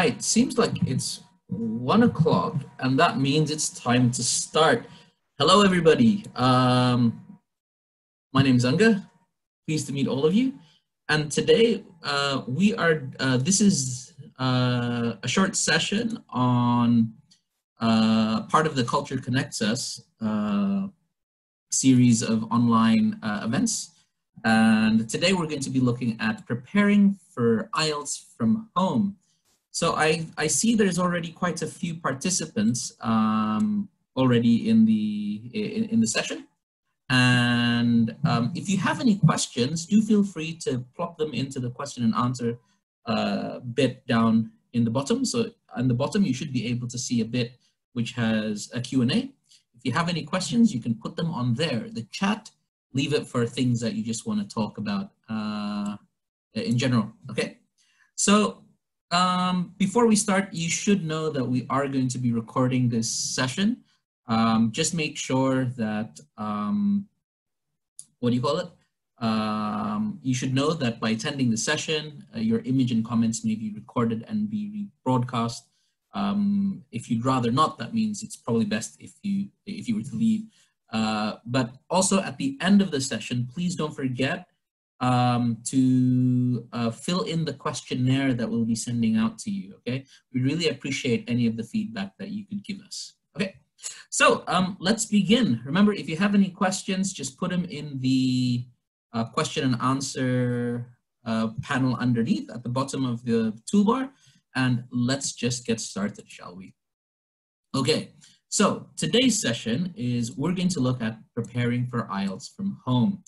right, seems like it's one o'clock and that means it's time to start. Hello, everybody. Um, my name is Angga. Pleased to meet all of you. And today uh, we are, uh, this is uh, a short session on uh, part of the Culture Connects Us uh, series of online uh, events. And today we're going to be looking at preparing for IELTS from home. So I, I see there's already quite a few participants um, already in the, in, in the session. And um, if you have any questions, do feel free to plop them into the question and answer uh, bit down in the bottom. So on the bottom, you should be able to see a bit which has a Q&A. If you have any questions, you can put them on there. The chat, leave it for things that you just want to talk about uh, in general, okay? So um, before we start, you should know that we are going to be recording this session. Um, just make sure that, um, what do you call it? Um, you should know that by attending the session, uh, your image and comments may be recorded and be rebroadcast. Um, if you'd rather not, that means it's probably best if you if you were to leave. Uh, but also at the end of the session, please don't forget um, to uh, fill in the questionnaire that we'll be sending out to you, okay? We really appreciate any of the feedback that you could give us, okay? So um, let's begin. Remember, if you have any questions, just put them in the uh, question and answer uh, panel underneath at the bottom of the toolbar, and let's just get started, shall we? Okay, so today's session is we're going to look at preparing for IELTS from home.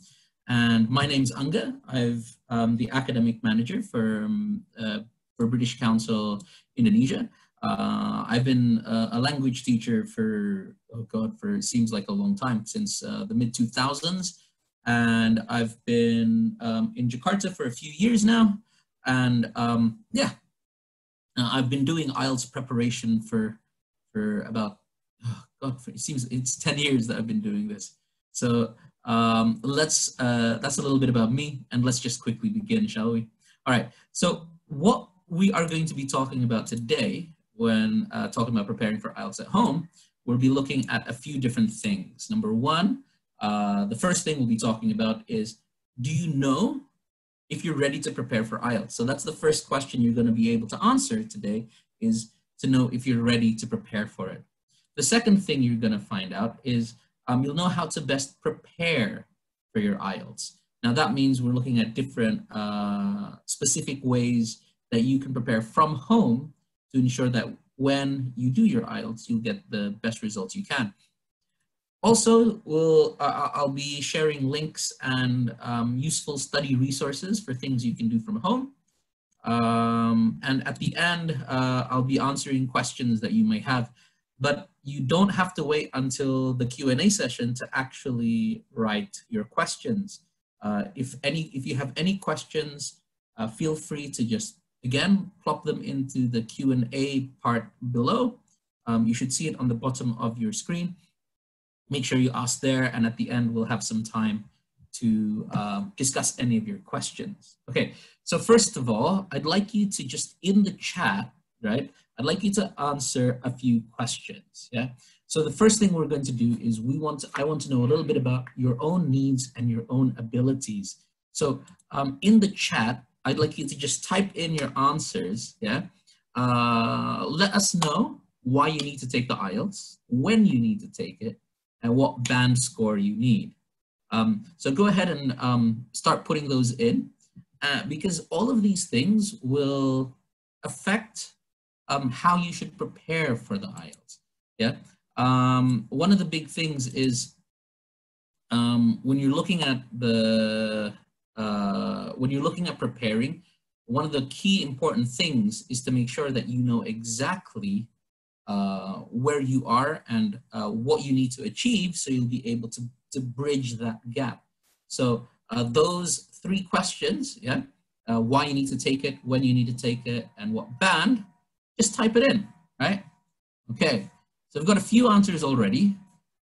And my name's Angga. I've um, the academic manager for um, uh, for British Council Indonesia. Uh, I've been a, a, language teacher for oh god, for it seems like a long time since uh, the mid 2000s, and I've been um, in Jakarta for a few years now. And um, yeah, uh, I've been doing IELTS preparation for for about oh god, it seems it's 10 years that I've been doing this. So um, let's, uh, that's a little bit about me and let's just quickly begin, shall we? All right, so what we are going to be talking about today when uh, talking about preparing for IELTS at home, we'll be looking at a few different things. Number one, uh, the first thing we'll be talking about is, do you know if you're ready to prepare for IELTS? So that's the first question you're gonna be able to answer today is to know if you're ready to prepare for it. The second thing you're gonna find out is, um, you'll know how to best prepare for your IELTS. Now that means we're looking at different uh, specific ways that you can prepare from home to ensure that when you do your IELTS, you'll get the best results you can. Also, we'll, uh, I'll be sharing links and um, useful study resources for things you can do from home. Um, and at the end, uh, I'll be answering questions that you may have but you don't have to wait until the Q&A session to actually write your questions. Uh, if, any, if you have any questions, uh, feel free to just, again, plop them into the Q&A part below. Um, you should see it on the bottom of your screen. Make sure you ask there, and at the end, we'll have some time to um, discuss any of your questions. Okay, so first of all, I'd like you to just in the chat, right, I'd like you to answer a few questions. Yeah. So the first thing we're going to do is we want to, I want to know a little bit about your own needs and your own abilities. So um, in the chat, I'd like you to just type in your answers. Yeah. Uh, let us know why you need to take the IELTS, when you need to take it, and what band score you need. Um, so go ahead and um, start putting those in uh, because all of these things will affect um, how you should prepare for the IELTS. Yeah. Um, one of the big things is um, when you're looking at the uh, when you're looking at preparing, one of the key important things is to make sure that you know exactly uh, where you are and uh, what you need to achieve so you'll be able to, to bridge that gap. So uh, those three questions, yeah, uh, why you need to take it, when you need to take it, and what band, just type it in, right? Okay, so I've got a few answers already.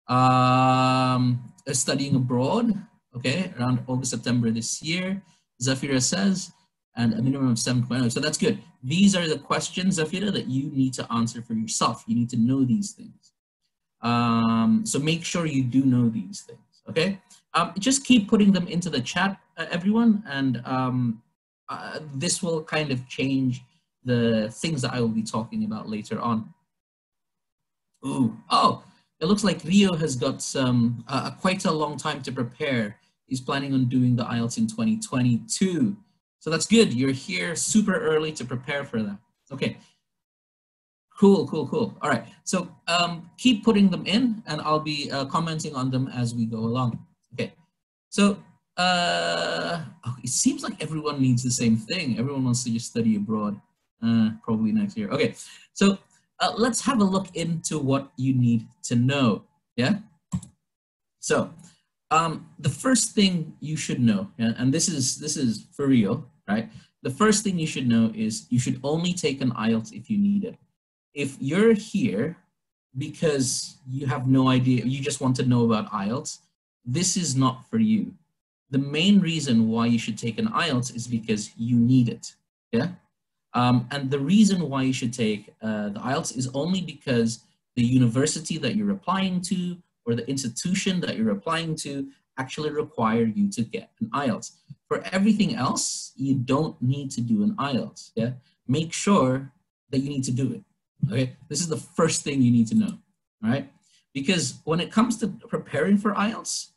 Um, studying abroad, okay, around August, September this year, Zafira says, and a minimum of 7.0. So that's good. These are the questions, Zafira, that you need to answer for yourself. You need to know these things. Um, so make sure you do know these things, okay? Um, just keep putting them into the chat, uh, everyone, and um, uh, this will kind of change the things that I will be talking about later on. Ooh, oh, it looks like Rio has got some, uh, quite a long time to prepare. He's planning on doing the IELTS in 2022. So that's good. You're here super early to prepare for that. Okay. Cool, cool, cool. All right. So um, keep putting them in and I'll be uh, commenting on them as we go along. Okay. So uh, oh, it seems like everyone needs the same thing. Everyone wants to just study abroad. Uh, probably next year. Okay, so uh, let's have a look into what you need to know. Yeah. So um, the first thing you should know, yeah, and this is this is for real, right? the first thing you should know is you should only take an IELTS if you need it. If you're here because you have no idea, you just want to know about IELTS, this is not for you. The main reason why you should take an IELTS is because you need it. Yeah. Um, and the reason why you should take uh, the IELTS is only because the university that you're applying to or the institution that you're applying to actually require you to get an IELTS. For everything else, you don't need to do an IELTS. Yeah. Make sure that you need to do it. Okay. This is the first thing you need to know. All right. Because when it comes to preparing for IELTS,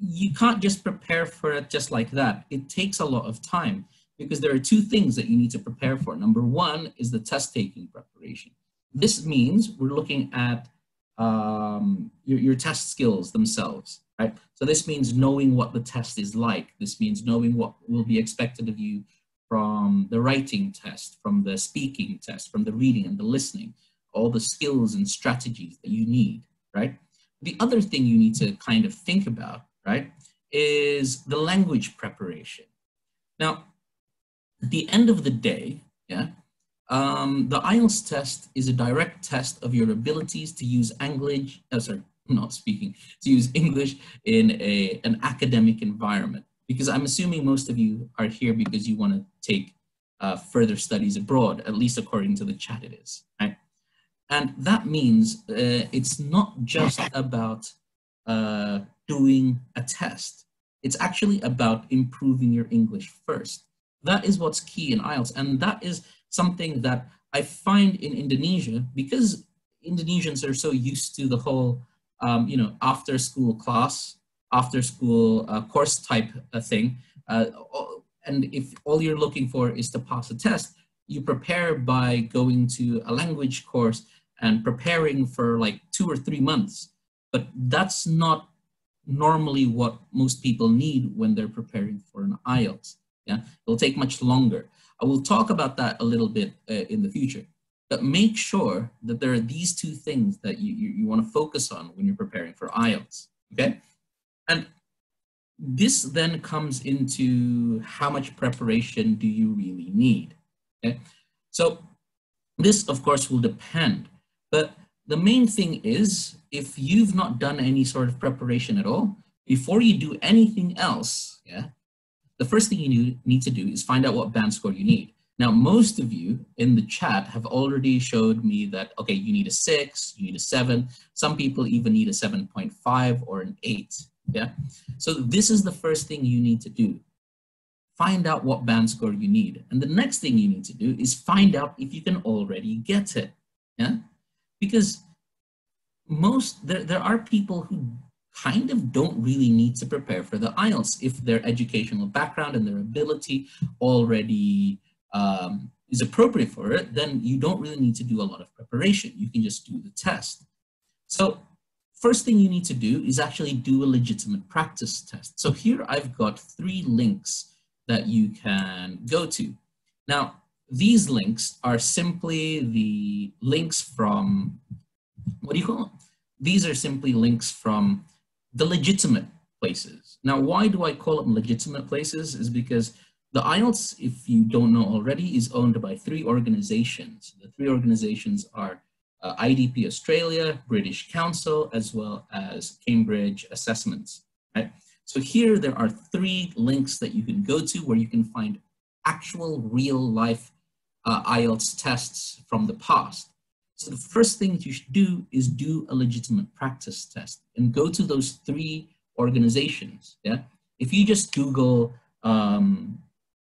you can't just prepare for it just like that. It takes a lot of time because there are two things that you need to prepare for. Number one is the test taking preparation. This means we're looking at um, your, your test skills themselves, right? So this means knowing what the test is like. This means knowing what will be expected of you from the writing test, from the speaking test, from the reading and the listening, all the skills and strategies that you need, right? The other thing you need to kind of think about right, is the language preparation. Now, at the end of the day, yeah, um, the IELTS test is a direct test of your abilities to use English, oh, sorry, not speaking, to use English in a, an academic environment. Because I'm assuming most of you are here because you want to take uh, further studies abroad, at least according to the chat it is, right? And that means uh, it's not just about uh, doing a test. It's actually about improving your English first. That is what's key in IELTS. And that is something that I find in Indonesia because Indonesians are so used to the whole, um, you know, after school class, after school uh, course type uh, thing. Uh, and if all you're looking for is to pass a test, you prepare by going to a language course and preparing for like two or three months. But that's not normally what most people need when they're preparing for an IELTS. Yeah, it'll take much longer. I will talk about that a little bit uh, in the future. But make sure that there are these two things that you, you, you want to focus on when you're preparing for IELTS, okay? And this then comes into how much preparation do you really need, okay? So this, of course, will depend. But the main thing is if you've not done any sort of preparation at all, before you do anything else, yeah, the first thing you need to do is find out what band score you need. Now, most of you in the chat have already showed me that, okay, you need a six, you need a seven. Some people even need a 7.5 or an eight, yeah? So this is the first thing you need to do. Find out what band score you need. And the next thing you need to do is find out if you can already get it, yeah? Because most there, there are people who kind of don't really need to prepare for the IELTS if their educational background and their ability already um, is appropriate for it, then you don't really need to do a lot of preparation. You can just do the test. So first thing you need to do is actually do a legitimate practice test. So here I've got three links that you can go to. Now, these links are simply the links from, what do you call them? These are simply links from the legitimate places. Now, why do I call them legitimate places? Is because the IELTS, if you don't know already, is owned by three organizations. The three organizations are uh, IDP Australia, British Council, as well as Cambridge Assessments. Right? So here there are three links that you can go to where you can find actual real life uh, IELTS tests from the past. So the first thing that you should do is do a legitimate practice test and go to those three organizations. Yeah, if you just Google um,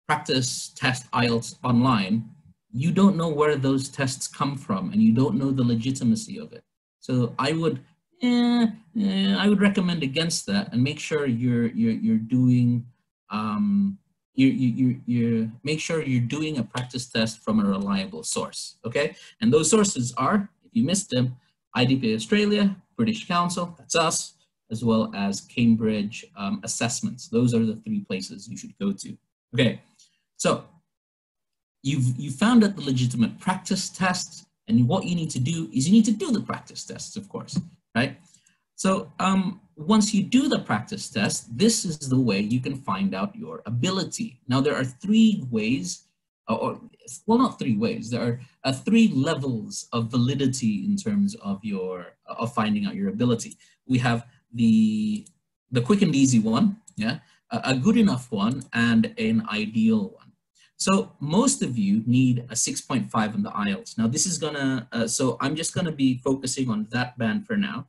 practice test IELTS online, you don't know where those tests come from and you don't know the legitimacy of it. So I would, eh, eh, I would recommend against that and make sure you're you're you're doing um, you, you, you, make sure you're doing a practice test from a reliable source, okay? And those sources are, if you missed them, IDP Australia, British Council, that's us, as well as Cambridge um, assessments. Those are the three places you should go to. Okay, so you've you found out the legitimate practice tests, and what you need to do is you need to do the practice tests, of course, right? So um, once you do the practice test, this is the way you can find out your ability. Now there are three ways or well, not three ways. There are uh, three levels of validity in terms of your of finding out your ability. We have the the quick and easy one, yeah, a, good enough one, and an ideal one. So most of you need a 6.5 on the IELTS. Now this is gonna, uh, so I'm just gonna be focusing on that band for now.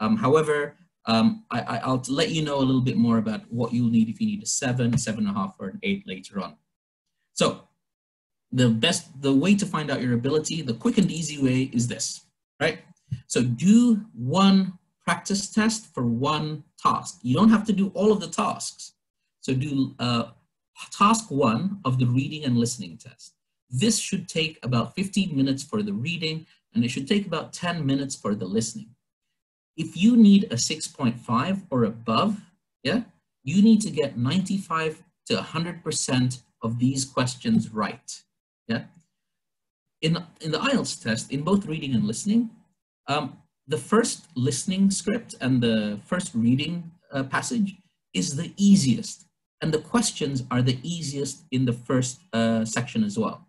Um, however, um, I, will let you know a little bit more about what you'll need if you need a seven, seven and a half, or an eight later on. So the best, the way to find out your ability, the quick and easy way is this, right? So do one practice test for one task. You don't have to do all of the tasks. So do uh, task one of the reading and listening test. This should take about 15 minutes for the reading and it should take about 10 minutes for the listening. If you need a 6.5 or above, yeah, you need to get 95 to 100% of these questions right. Yeah. In, in the IELTS test, in both reading and listening, um, the first listening script and the first reading uh, passage is the easiest. And the questions are the easiest in the first uh, section as well.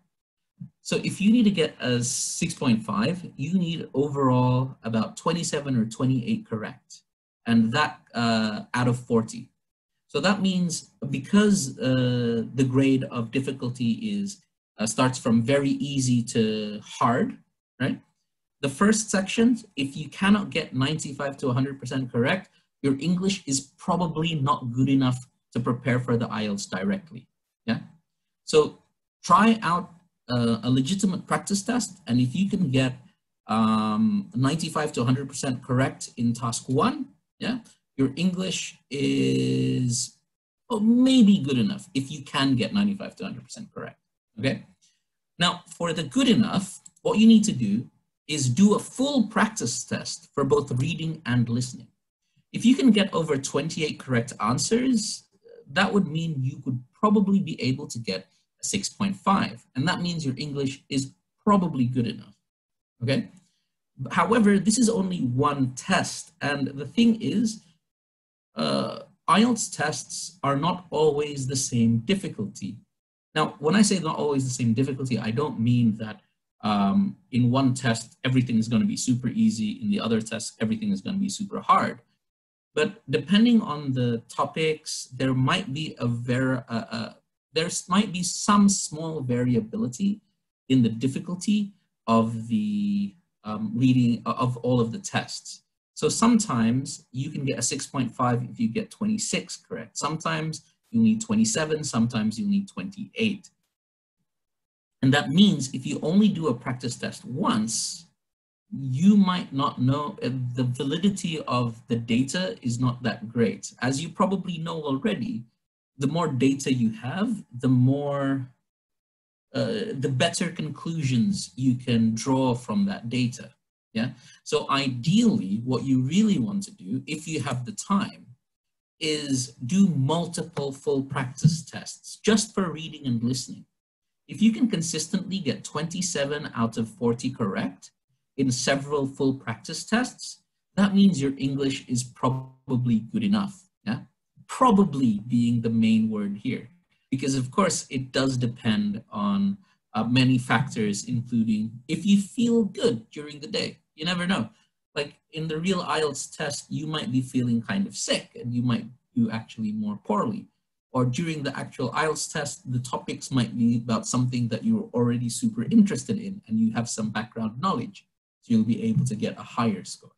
So if you need to get a 6.5, you need overall about 27 or 28 correct. And that uh, out of 40. So that means because uh, the grade of difficulty is uh, starts from very easy to hard, right? The first section, if you cannot get 95 to 100% correct, your English is probably not good enough to prepare for the IELTS directly. Yeah. So try out uh, a legitimate practice test, and if you can get um, 95 to 100% correct in task one, yeah, your English is oh, maybe good enough if you can get 95 to 100% correct. Okay. Now, for the good enough, what you need to do is do a full practice test for both reading and listening. If you can get over 28 correct answers, that would mean you could probably be able to get a 6.5. And that means your English is probably good enough, okay? However, this is only one test. And the thing is, uh, IELTS tests are not always the same difficulty. Now, when I say not always the same difficulty, I don't mean that um, in one test, everything is going to be super easy. In the other test, everything is going to be super hard. But depending on the topics, there might be a very, uh, uh, there might be some small variability in the difficulty of the um, reading of all of the tests. So sometimes you can get a 6.5 if you get 26 correct. Sometimes you need 27, sometimes you need 28. And that means if you only do a practice test once, you might not know uh, the validity of the data is not that great. As you probably know already, the more data you have, the more, uh, the better conclusions you can draw from that data. Yeah. So ideally, what you really want to do, if you have the time, is do multiple full practice tests just for reading and listening. If you can consistently get 27 out of 40 correct, in several full practice tests, that means your English is probably good enough. Yeah, probably being the main word here, because of course it does depend on uh, many factors, including if you feel good during the day. You never know. Like in the real IELTS test, you might be feeling kind of sick and you might do actually more poorly. Or during the actual IELTS test, the topics might be about something that you're already super interested in and you have some background knowledge so you'll be able to get a higher score.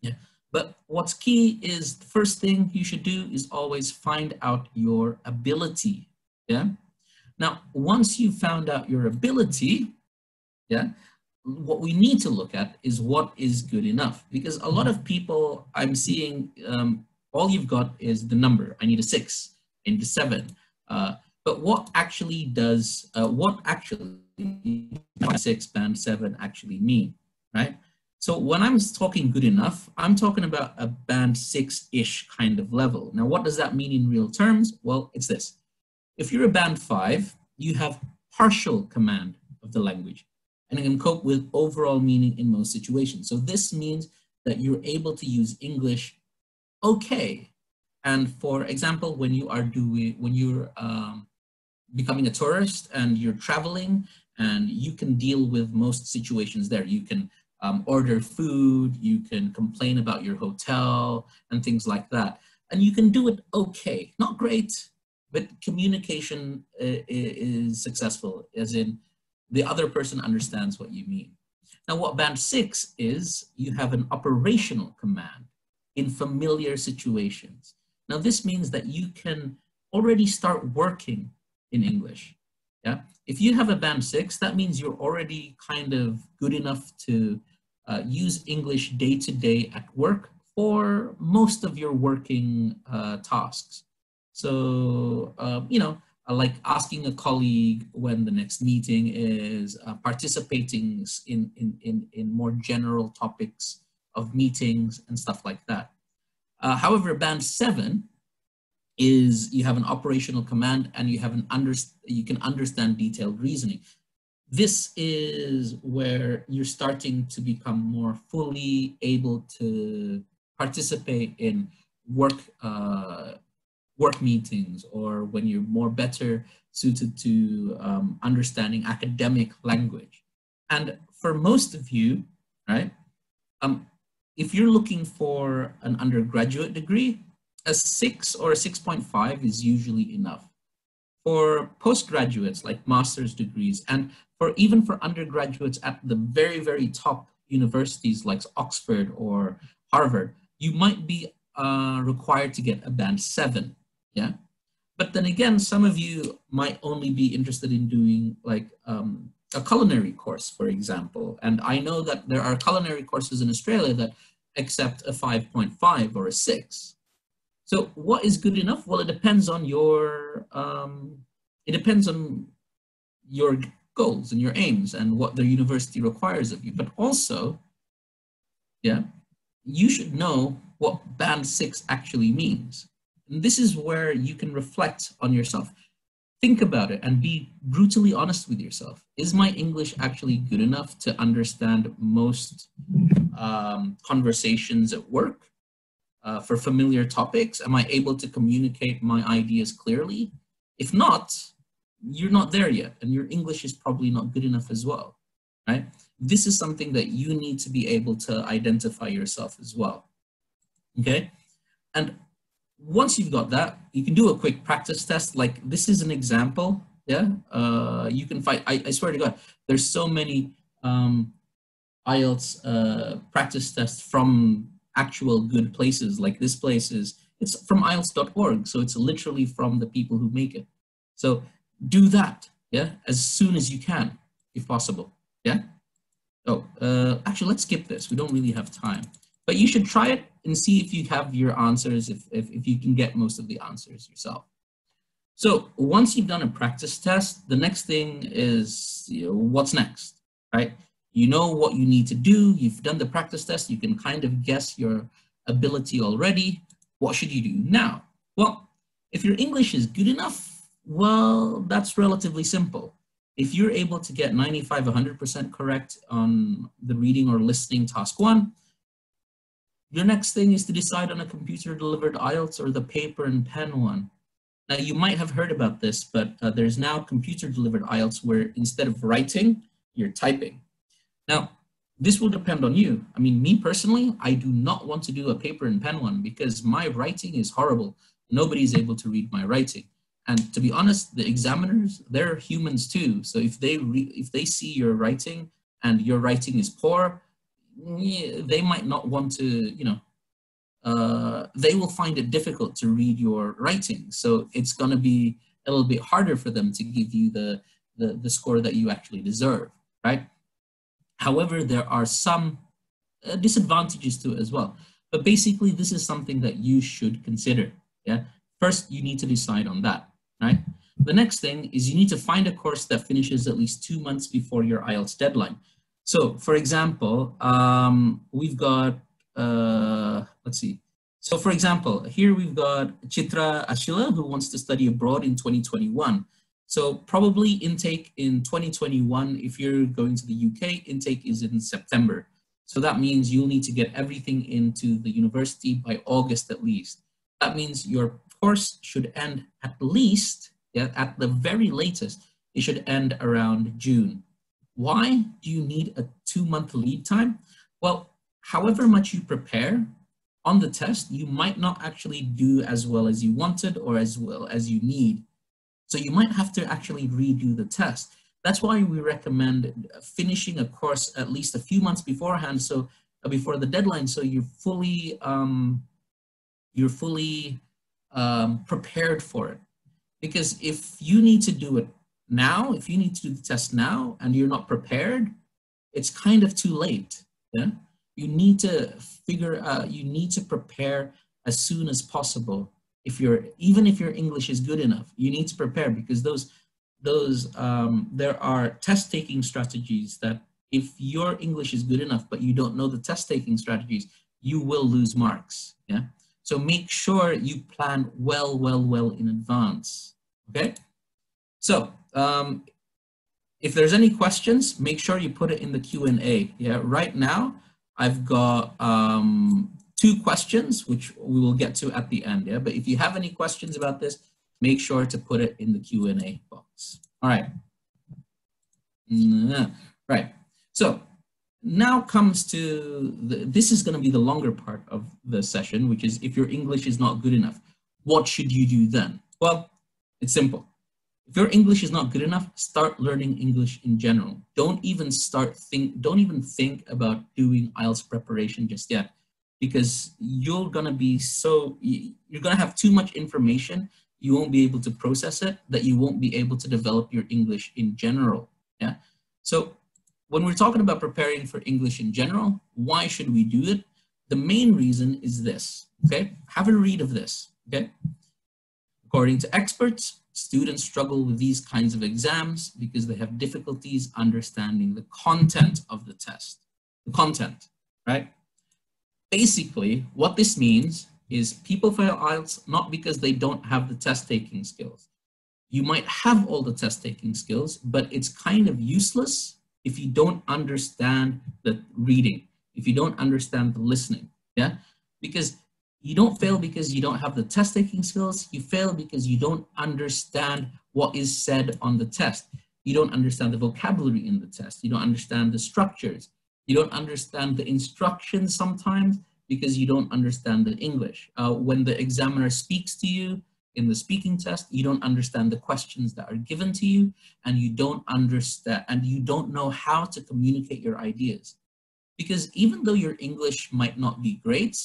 Yeah. But what's key is the first thing you should do is always find out your ability. Yeah. Now, once you found out your ability, yeah, what we need to look at is what is good enough. Because a lot of people I'm seeing, um, all you've got is the number. I need a six, I need a seven. Uh, but what actually does, uh, what actually six, band seven actually mean? right? So when I'm talking good enough, I'm talking about a band six-ish kind of level. Now, what does that mean in real terms? Well, it's this. If you're a band five, you have partial command of the language and you can cope with overall meaning in most situations. So this means that you're able to use English okay. And for example, when you are doing, when you're um, becoming a tourist and you're traveling and you can deal with most situations there. You can um, order food, you can complain about your hotel and things like that. And you can do it okay, not great, but communication uh, is successful, as in the other person understands what you mean. Now, what band six is, you have an operational command in familiar situations. Now, this means that you can already start working in English. Yeah. If you have a band six, that means you're already kind of good enough to uh, use English day to day at work for most of your working uh, tasks. So, uh, you know, like asking a colleague when the next meeting is, uh, participating in, in, in, in more general topics of meetings and stuff like that. Uh, however, band seven is you have an operational command and you have an under, you can understand detailed reasoning this is where you're starting to become more fully able to participate in work uh, work meetings or when you're more better suited to um, understanding academic language. And for most of you, right, um, if you're looking for an undergraduate degree, a six or a 6.5 is usually enough. For postgraduates like master's degrees and for even for undergraduates at the very, very top universities like Oxford or Harvard, you might be uh, required to get a band seven, yeah? But then again, some of you might only be interested in doing like um, a culinary course, for example. And I know that there are culinary courses in Australia that accept a 5.5 or a six. So what is good enough? Well, it depends on your, um, it depends on your goals and your aims and what the university requires of you. But also, yeah, you should know what band six actually means. And this is where you can reflect on yourself. Think about it and be brutally honest with yourself. Is my English actually good enough to understand most um, conversations at work? Uh, for familiar topics? Am I able to communicate my ideas clearly? If not, you're not there yet and your English is probably not good enough as well, right? This is something that you need to be able to identify yourself as well, okay? And once you've got that, you can do a quick practice test. Like this is an example, yeah? Uh, you can find, I, I swear to God, there's so many um, IELTS uh, practice tests from actual good places. Like this place is, it's from IELTS.org. So it's literally from the people who make it. So do that, yeah, as soon as you can, if possible, yeah? Oh, uh, actually, let's skip this. We don't really have time. But you should try it and see if you have your answers, if, if, if you can get most of the answers yourself. So once you've done a practice test, the next thing is you know, what's next, right? You know what you need to do. You've done the practice test. You can kind of guess your ability already. What should you do now? Well, if your English is good enough, well, that's relatively simple. If you're able to get 95, 100% correct on the reading or listening task one, your next thing is to decide on a computer delivered IELTS or the paper and pen one. Now you might have heard about this, but uh, there's now computer delivered IELTS where instead of writing, you're typing. Now, this will depend on you. I mean, me personally, I do not want to do a paper and pen one because my writing is horrible. Nobody's able to read my writing. And to be honest, the examiners, they're humans too. So if they if they see your writing and your writing is poor, they might not want to, you know, uh, they will find it difficult to read your writing. So it's going to be a little bit harder for them to give you the, the, the score that you actually deserve, right? However, there are some uh, disadvantages to it as well. But basically, this is something that you should consider. Yeah. First, you need to decide on that right? The next thing is you need to find a course that finishes at least two months before your IELTS deadline. So for example, um, we've got, uh, let's see. So for example, here we've got Chitra Ashila who wants to study abroad in 2021. So probably intake in 2021, if you're going to the UK, intake is in September. So that means you'll need to get everything into the university by August at least. That means your course should end at least Yeah, at the very latest, it should end around June. Why do you need a two month lead time? Well, however much you prepare on the test, you might not actually do as well as you wanted or as well as you need. So you might have to actually redo the test. That's why we recommend finishing a course at least a few months beforehand, so uh, before the deadline, so you're fully um, you're fully um, prepared for it. Because if you need to do it now, if you need to do the test now and you're not prepared, it's kind of too late. Yeah, you need to figure. Uh, you need to prepare as soon as possible. If you're even if your English is good enough, you need to prepare because those those um, there are test taking strategies that if your English is good enough but you don't know the test taking strategies, you will lose marks. Yeah. So make sure you plan well, well, well in advance. Okay. So um, if there's any questions, make sure you put it in the Q&A. Yeah. Right now, I've got um, two questions, which we will get to at the end. Yeah. But if you have any questions about this, make sure to put it in the Q&A box. All right. Mm-hmm. Right. So now comes to, the, this is going to be the longer part of the session, which is if your English is not good enough, what should you do then? Well, it's simple. If your English is not good enough, start learning English in general. Don't even start think, don't even think about doing IELTS preparation just yet because you're going to be so, you're going to have too much information you won't be able to process it, that you won't be able to develop your English in general. Yeah. So when we're talking about preparing for English in general, why should we do it? The main reason is this. Okay. Have a read of this. Okay. According to experts, students struggle with these kinds of exams because they have difficulties understanding the content of the test. The content, right? Basically, what this means is people fail IELTS not because they don't have the test taking skills. You might have all the test taking skills, but it's kind of useless if you don't understand the reading, if you don't understand the listening, yeah? Because you don't fail because you don't have the test taking skills, you fail because you don't understand what is said on the test. You don't understand the vocabulary in the test. You don't understand the structures. You don't understand the instructions sometimes because you don't understand the English. Uh, when the examiner speaks to you in the speaking test, you don't understand the questions that are given to you and you don't understand and you don't know how to communicate your ideas. Because even though your English might not be great,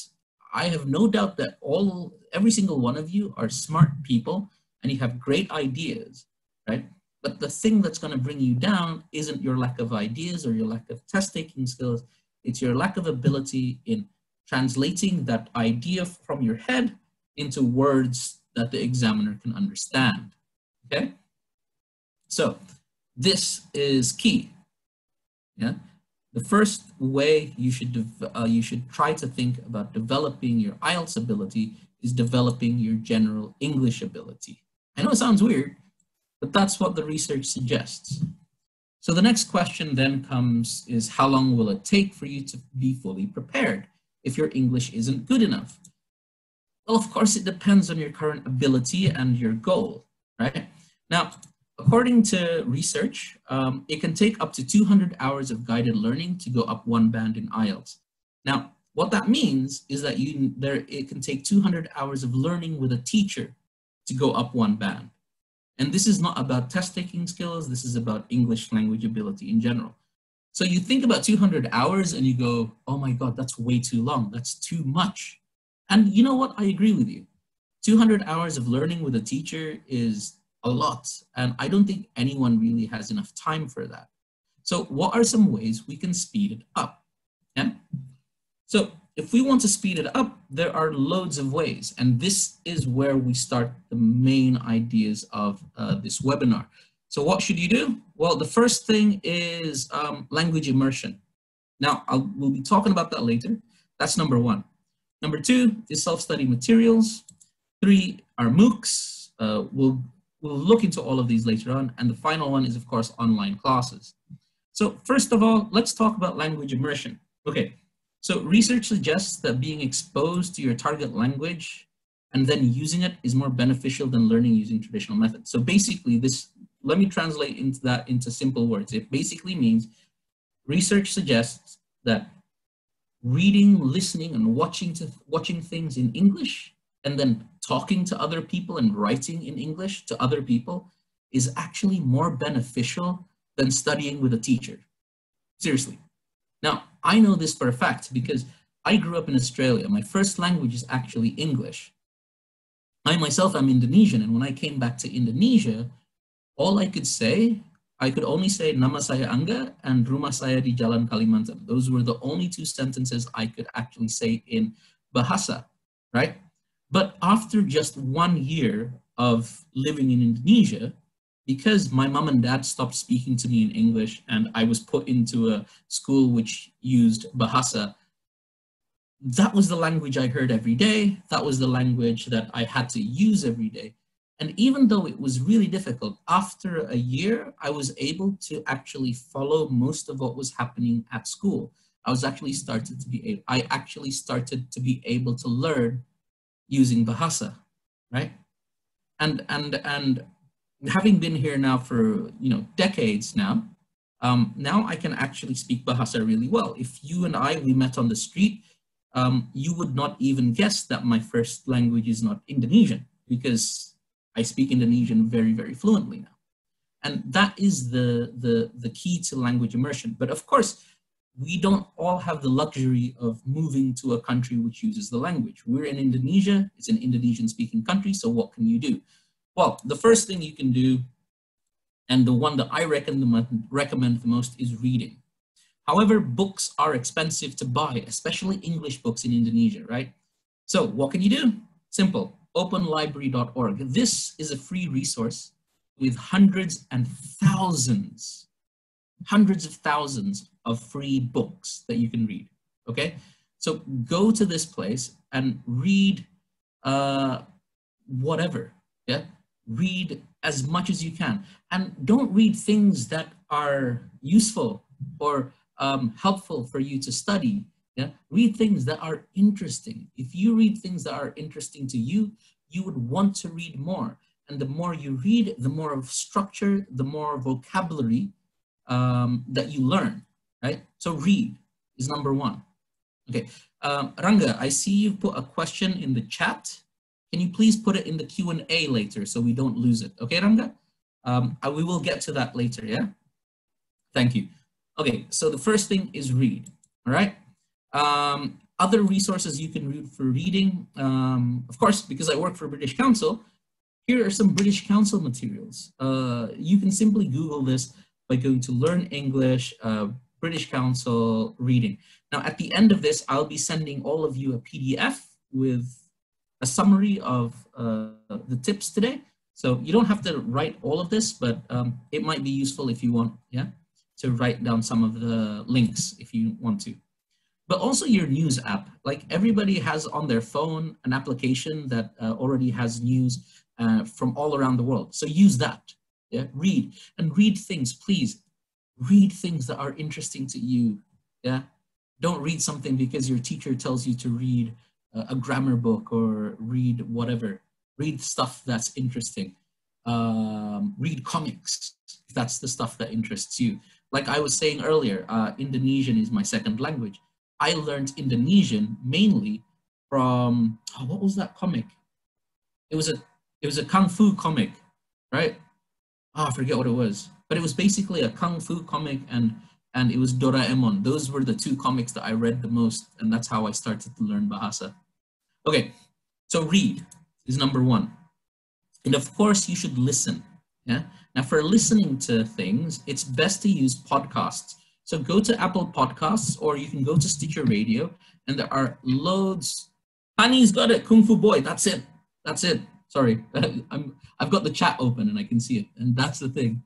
I have no doubt that all every single one of you are smart people and you have great ideas, right? But the thing that's going to bring you down isn't your lack of ideas or your lack of test taking skills. It's your lack of ability in translating that idea from your head into words that the examiner can understand, okay? So this is key, yeah? The first way you should, uh, you should try to think about developing your IELTS ability is developing your general English ability. I know it sounds weird, but that's what the research suggests. So the next question then comes is how long will it take for you to be fully prepared? if your English isn't good enough? Well, of course, it depends on your current ability and your goal, right? Now, according to research, um, it can take up to 200 hours of guided learning to go up one band in IELTS. Now, what that means is that you there it can take 200 hours of learning with a teacher to go up one band. And this is not about test taking skills, this is about English language ability in general. So you think about 200 hours and you go, oh my God, that's way too long. That's too much. And you know what? I agree with you. 200 hours of learning with a teacher is a lot. And I don't think anyone really has enough time for that. So what are some ways we can speed it up? Yeah? So if we want to speed it up, there are loads of ways. And this is where we start the main ideas of uh, this webinar. So what should you do? Well, the first thing is um, language immersion. Now, I'll, we'll be talking about that later. That's number one. Number two is self-study materials. Three are MOOCs. Uh, we'll, we'll look into all of these later on. And the final one is, of course, online classes. So first of all, let's talk about language immersion. Okay, so research suggests that being exposed to your target language and then using it is more beneficial than learning using traditional methods. So basically this, let me translate into that into simple words. It basically means research suggests that reading, listening, and watching to watching things in English, and then talking to other people and writing in English to other people is actually more beneficial than studying with a teacher. Seriously. Now, I know this for a fact because I grew up in Australia. My first language is actually English. I myself am Indonesian, and when I came back to Indonesia, all I could say I could only say nama saya Angga and rumah saya di Jalan Kalimantan. Those were the only two sentences I could actually say in Bahasa, right? But after just one year of living in Indonesia, because my mom and dad stopped speaking to me in English and I was put into a school which used Bahasa, that was the language I heard every day. That was the language that I had to use every day. And even though it was really difficult, after a year, I was able to actually follow most of what was happening at school. I was actually started to be, I actually started to be able to learn using Bahasa, right? And, and, and having been here now for, you know, decades now, um, now I can actually speak Bahasa really well. If you and I, we met on the street, um, you would not even guess that my first language is not Indonesian because I speak Indonesian very, very fluently now. And that is the, the, the key to language immersion. But of course, we don't all have the luxury of moving to a country which uses the language. We're in Indonesia, it's an Indonesian speaking country, so what can you do? Well, the first thing you can do, and the one that I recommend, recommend the most is reading. However, books are expensive to buy, especially English books in Indonesia, right? So what can you do? Simple, openlibrary.org. This is a free resource with hundreds and thousands, hundreds of thousands of free books that you can read, okay? So go to this place and read uh, whatever, yeah? Read as much as you can. And don't read things that are useful or um, helpful for you to study. Yeah, read things that are interesting. If you read things that are interesting to you, you would want to read more. And the more you read, the more of structure, the more vocabulary um, that you learn, right? So read is number one. Okay, um, Ranga, I see you put a question in the chat. Can you please put it in the Q&A later so we don't lose it? Okay, Ranga? Um, we will get to that later, yeah? Thank you. Okay, so the first thing is read, all right? Um, other resources you can read for reading, um, of course, because I work for British Council, here are some British Council materials. Uh, you can simply Google this by going to Learn English, uh, British Council reading. Now, at the end of this, I'll be sending all of you a PDF with a summary of uh, the tips today. So you don't have to write all of this, but um, it might be useful if you want, yeah, to write down some of the links if you want to but also your news app. Like everybody has on their phone an application that uh, already has news uh, from all around the world. So use that. Yeah, read and read things, please. Read things that are interesting to you. Yeah, don't read something because your teacher tells you to read a grammar book or read whatever. Read stuff that's interesting. Um, read comics if that's the stuff that interests you. Like I was saying earlier, uh, Indonesian is my second language. I learned Indonesian mainly from oh, what was that comic? It was a it was a kung fu comic, right? Oh, I forget what it was, but it was basically a kung fu comic and and it was Doraemon. Those were the two comics that I read the most, and that's how I started to learn Bahasa. Okay, so read is number one, and of course you should listen. Yeah. Now for listening to things, it's best to use podcasts so go to Apple Podcasts or you can go to Stitcher Radio and there are loads. Honey's got it, Kung Fu Boy. That's it. That's it. Sorry, I'm, I've got the chat open and I can see it. And that's the thing.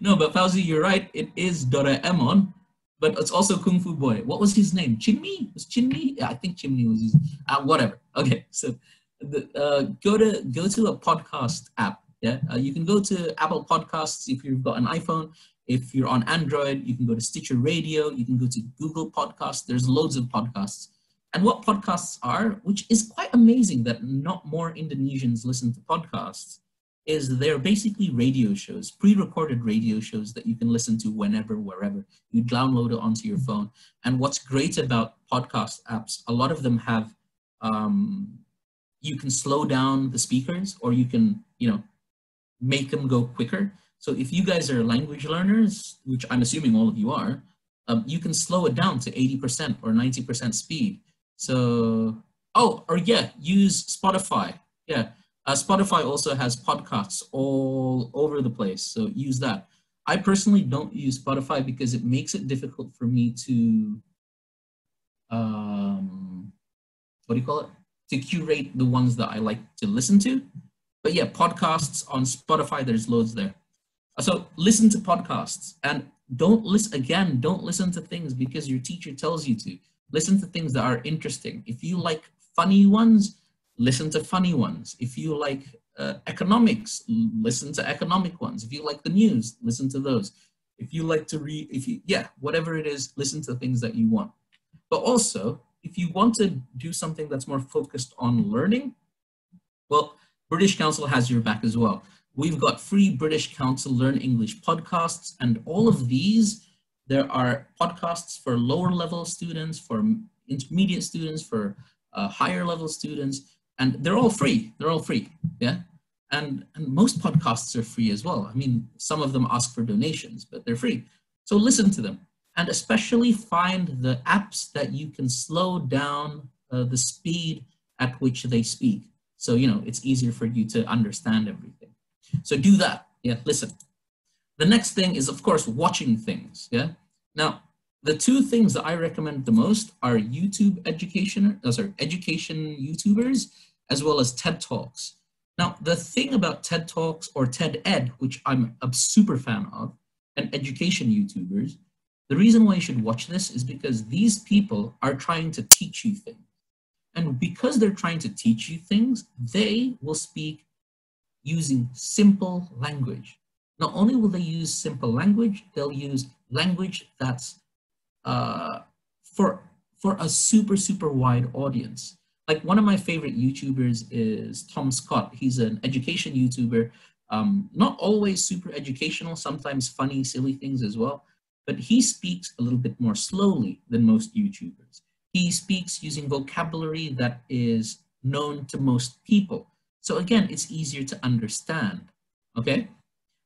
No, but Fauzi, you're right. It is Doraemon, but it's also Kung Fu Boy. What was his name? Chinmi? Was Chinmi? Yeah, I think Chinmi was his, uh, whatever. Okay, so the, uh, go to go to a podcast app. Yeah, uh, you can go to Apple Podcasts if you've got an iPhone. If you're on Android, you can go to Stitcher Radio, you can go to Google Podcasts. There's loads of podcasts. And what podcasts are, which is quite amazing that not more Indonesians listen to podcasts, is they're basically radio shows, pre-recorded radio shows that you can listen to whenever, wherever. You download it onto your phone. And what's great about podcast apps, a lot of them have, um, you can slow down the speakers or you can, you know, make them go quicker. So if you guys are language learners, which I'm assuming all of you are, um, you can slow it down to 80% or 90% speed. So, oh, or yeah, use Spotify. Yeah, uh, Spotify also has podcasts all over the place, so use that. I personally don't use Spotify because it makes it difficult for me to, um, what do you call it? To curate the ones that I like to listen to. But yeah, podcasts on Spotify, there's loads there. So listen to podcasts and don't listen, again, don't listen to things because your teacher tells you to. Listen to things that are interesting. If you like funny ones, listen to funny ones. If you like uh, economics, listen to economic ones. If you like the news, listen to those. If you like to read, if you, yeah, whatever it is, listen to things that you want. But also, if you want to do something that's more focused on learning, well, British Council has your back as well. We've got free British Council Learn English podcasts, and all of these, there are podcasts for lower level students, for intermediate students, for uh, higher level students, and they're all free. They're all free, yeah. And and most podcasts are free as well. I mean, some of them ask for donations, but they're free. So listen to them, and especially find the apps that you can slow down uh, the speed at which they speak. So you know it's easier for you to understand everything. So do that. Yeah, listen. The next thing is, of course, watching things. Yeah. Now, the two things that I recommend the most are YouTube education, uh, sorry, education YouTubers as well as TED Talks. Now, the thing about TED Talks or TED Ed, which I'm a super fan of, and education YouTubers, the reason why you should watch this is because these people are trying to teach you things. And because they're trying to teach you things, they will speak using simple language. Not only will they use simple language, they'll use language that's uh, for, for a super, super wide audience like one of my favorite YouTubers is Tom Scott. He's an education YouTuber, um, not always super educational, sometimes funny, silly things as well, but he speaks a little bit more slowly than most YouTubers. He speaks using vocabulary that is known to most people. So again, it's easier to understand, okay?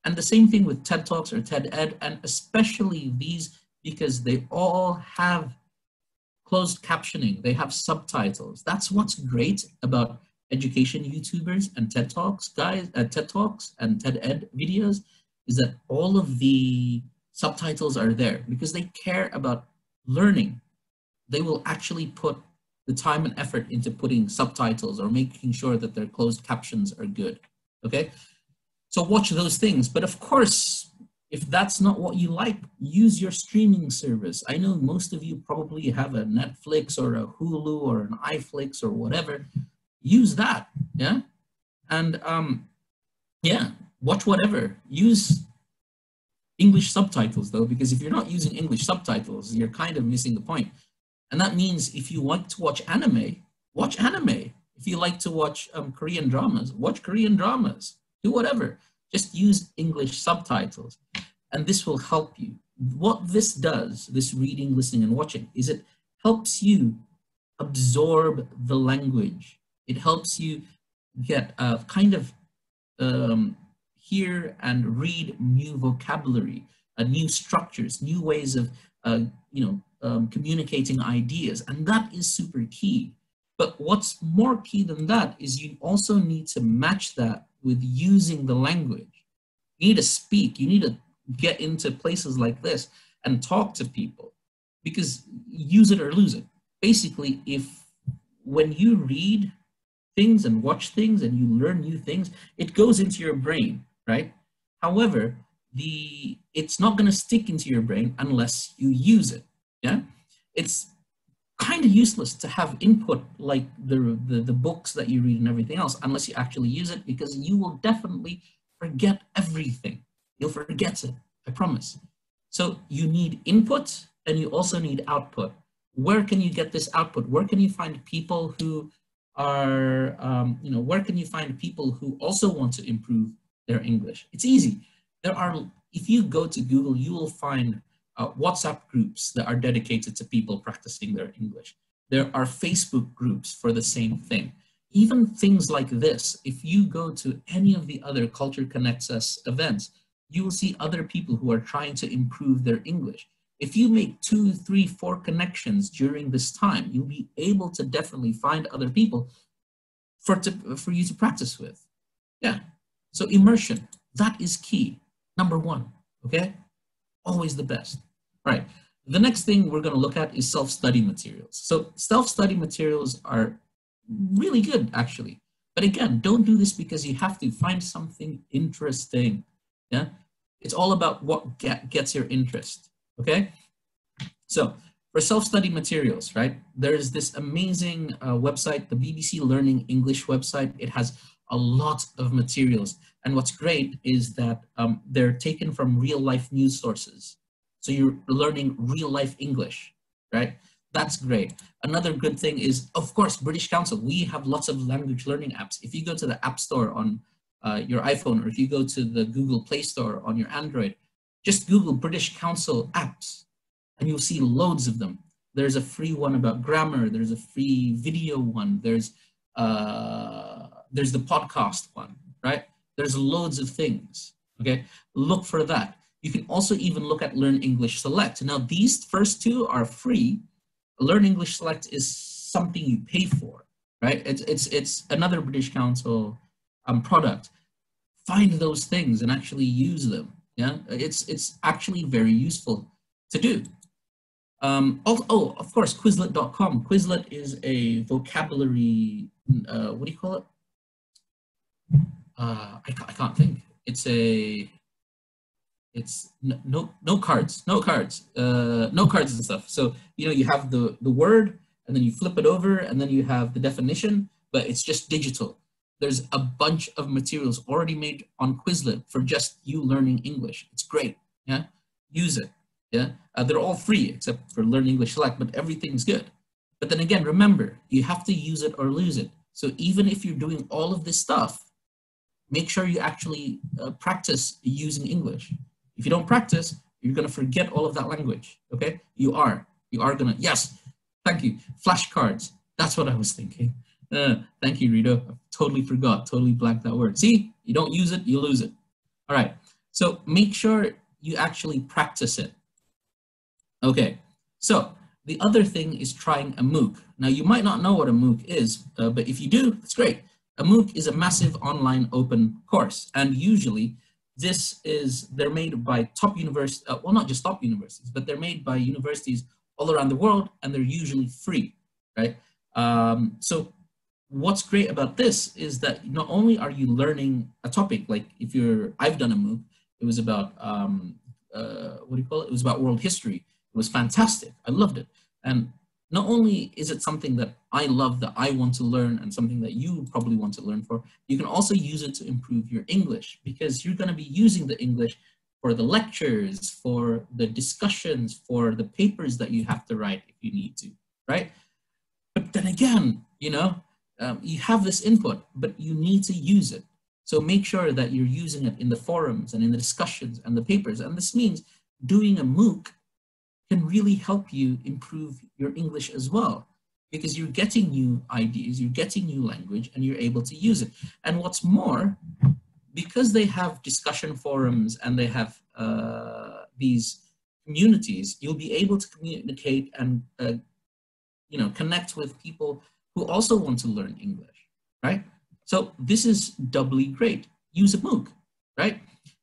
And the same thing with TED Talks or TED Ed, and especially these because they all have closed captioning, they have subtitles. That's what's great about education YouTubers and TED Talks guys, uh, TED Talks and TED Ed videos, is that all of the subtitles are there because they care about learning. They will actually put the time and effort into putting subtitles or making sure that their closed captions are good, okay? So watch those things, but of course, if that's not what you like, use your streaming service. I know most of you probably have a Netflix or a Hulu or an iFlix or whatever. Use that, yeah? And um, yeah, watch whatever. Use English subtitles though, because if you're not using English subtitles, you're kind of missing the point. And that means if you want to watch anime, watch anime. If you like to watch um, Korean dramas, watch Korean dramas. Do whatever. Just use English subtitles and this will help you. What this does, this reading, listening, and watching, is it helps you absorb the language. It helps you get a kind of um, hear and read new vocabulary, uh, new structures, new ways of uh, you know um, communicating ideas, and that is super key. But what's more key than that is you also need to match that with using the language. You need to speak. You need to get into places like this and talk to people because use it or lose it. Basically, if when you read things and watch things and you learn new things, it goes into your brain, right? However, the it's not going to stick into your brain unless you use it. Yeah, it's kind of useless to have input like the, the the books that you read and everything else unless you actually use it because you will definitely forget everything. You'll forget it, I promise. So you need input and you also need output. where can you get this output? Where can you find people who are, um, you know, where can you find people who also want to improve their English? It's easy. There are, if you go to Google, you will find uh, WhatsApp groups that are dedicated to people practicing their English. There are Facebook groups for the same thing. Even things like this, if you go to any of the other Culture Connects Us events, you will see other people who are trying to improve their English. If you make two, three, four connections during this time, you'll be able to definitely find other people for, to, for you to practice with. Yeah, so immersion, that is key, number one, okay? Always the best. Right, the next thing we're gonna look at is self-study materials. So self-study materials are really good, actually. But again, don't do this because you have to find something interesting, yeah? It's all about what get, gets your interest okay? So for self-study materials, right, there's this amazing uh, website, the BBC Learning English website. It has a lot of materials. And what's great is that um, they're taken from real life news sources. So you're learning real life English, right? That's great. Another good thing is, of course, British Council. We have lots of language learning apps. If you go to the App Store on uh, your iPhone, or if you go to the Google Play Store on your Android, just Google British Council apps and you'll see loads of them. There's a free one about grammar. There's a free video one. There's, uh, there's the podcast one, right? There's loads of things, okay? Look for that. You can also even look at Learn English Select. Now these first two are free. Learn English Select is something you pay for, right? It's, it's, it's another British Council um, product. Find those things and actually use them yeah, it's it's actually very useful to do. Um, oh, oh, of course, Quizlet.com. Quizlet is a vocabulary. Uh, what do you call it? Uh, I, I can't think. It's a. It's no no, cards, no cards, uh, no cards and stuff. So you know you have the the word, and then you flip it over, and then you have the definition, but it's just digital there's a bunch of materials already made on Quizlet for just you learning English. It's great, yeah? Use it, yeah? Uh, they're all free except for Learn English Select, but everything's good. But then again, remember, you have to use it or lose it. So even if you're doing all of this stuff, make sure you actually uh, practice using English. If you don't practice, you're gonna forget all of that language, okay? You are, you are gonna, yes, thank you. Flashcards, that's what I was thinking. Uh, thank you, Rito. I totally forgot, totally blanked that word. See, you don't use it, you lose it. All right, so make sure you actually practice it. Okay, so the other thing is trying a MOOC. Now you might not know what a MOOC is, uh, but if you do, it's great. A MOOC is a massive online open course, and usually this is, they're made by top universities, uh, well, not just top universities, but they're made by universities all around the world, and they're usually free, right? Um, so what's great about this is that not only are you learning a topic, like if you're, I've done a MOOC, it was about, um, uh, what do you call it? It was about world history. It was fantastic. I loved it. And not only is it something that I love, that I want to learn, and something that you probably want to learn for, you can also use it to improve your English because you're going to be using the English for the lectures, for the discussions, for the papers that you have to write if you need to, right? But then again, you know, um, you have this input, but you need to use it. So make sure that you're using it in the forums and in the discussions and the papers. And this means doing a MOOC can really help you improve your English as well because you're getting new ideas, you're getting new language, and you're able to use it. And what's more, because they have discussion forums and they have uh, these communities, you'll be able to communicate and uh, you know connect with people who also want to learn English, right? So this is doubly great. Use a MOOC, right?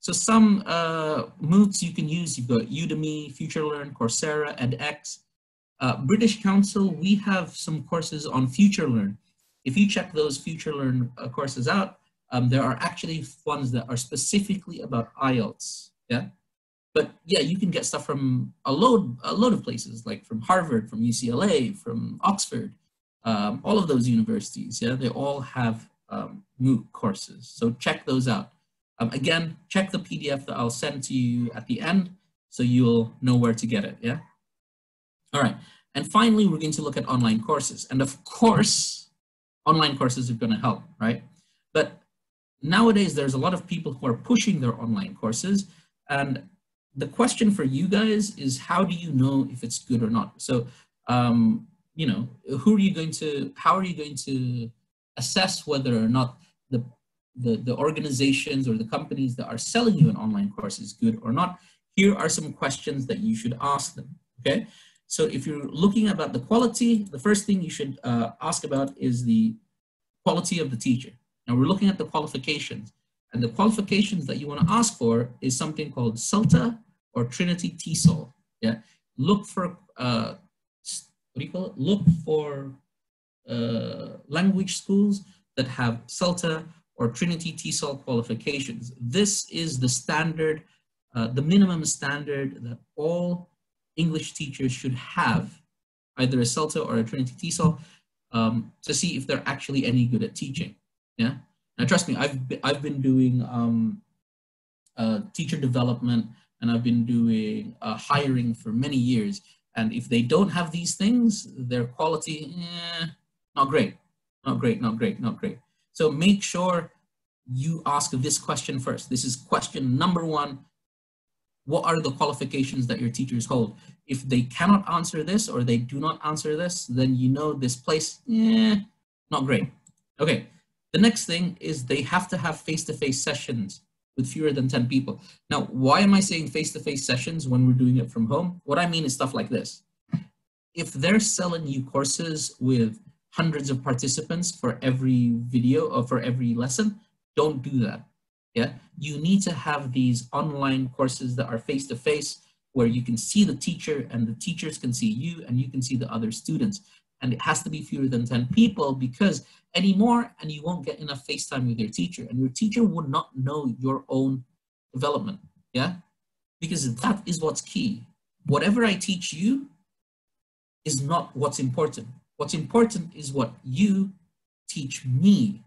So some uh, MOOCs you can use, you've got Udemy, FutureLearn, Coursera, edX. Uh, British Council, we have some courses on FutureLearn. If you check those FutureLearn uh, courses out, um, there are actually ones that are specifically about IELTS, yeah? But yeah, you can get stuff from a load, a load of places, like from Harvard, from UCLA, from Oxford, um, all of those universities, yeah, they all have um, MOOC courses. So check those out. Um, again, check the PDF that I'll send to you at the end so you'll know where to get it, yeah? All right, And finally, we're going to look at online courses. And of course, online courses are going to help, right? But nowadays, there's a lot of people who are pushing their online courses. And the question for you guys is how do you know if it's good or not? So, um, you know, who are you going to, how are you going to assess whether or not the, the, the organizations or the companies that are selling you an online course is good or not? Here are some questions that you should ask them, okay? So if you're looking about the quality, the first thing you should uh, ask about is the quality of the teacher. Now we're looking at the qualifications. And the qualifications that you want to ask for is something called CELTA or Trinity TESOL. Yeah, look for uh, what do you call it? Look for uh, language schools that have CELTA or Trinity TESOL qualifications. This is the standard, uh, the minimum standard that all English teachers should have, either a CELTA or a Trinity TESOL, um, to see if they're actually any good at teaching. Yeah. Now, trust me, I've I've been doing um, uh, teacher development and I've been doing uh, hiring for many years. And if they don't have these things, their quality, eh, not great, not great, not great, not great. So make sure you ask this question first. This is question number one. What are the qualifications that your teachers hold? If they cannot answer this or they do not answer this, then you know this place, eh, not great. Okay, the next thing is they have to have face-to-face -face sessions with fewer than 10 people. Now, why am I saying face-to-face -face sessions when we're doing it from home? What I mean is stuff like this. If they're selling you courses with hundreds of participants for every video or for every lesson, don't do that. Yeah, you need to have these online courses that are face-to-face where you can see the teacher and the teachers can see you and you can see the other students. And it has to be fewer than 10 people because anymore and you won't get enough FaceTime with your teacher and your teacher would not know your own development. Yeah. Because that is what's key. Whatever I teach you is not what's important. What's important is what you teach me.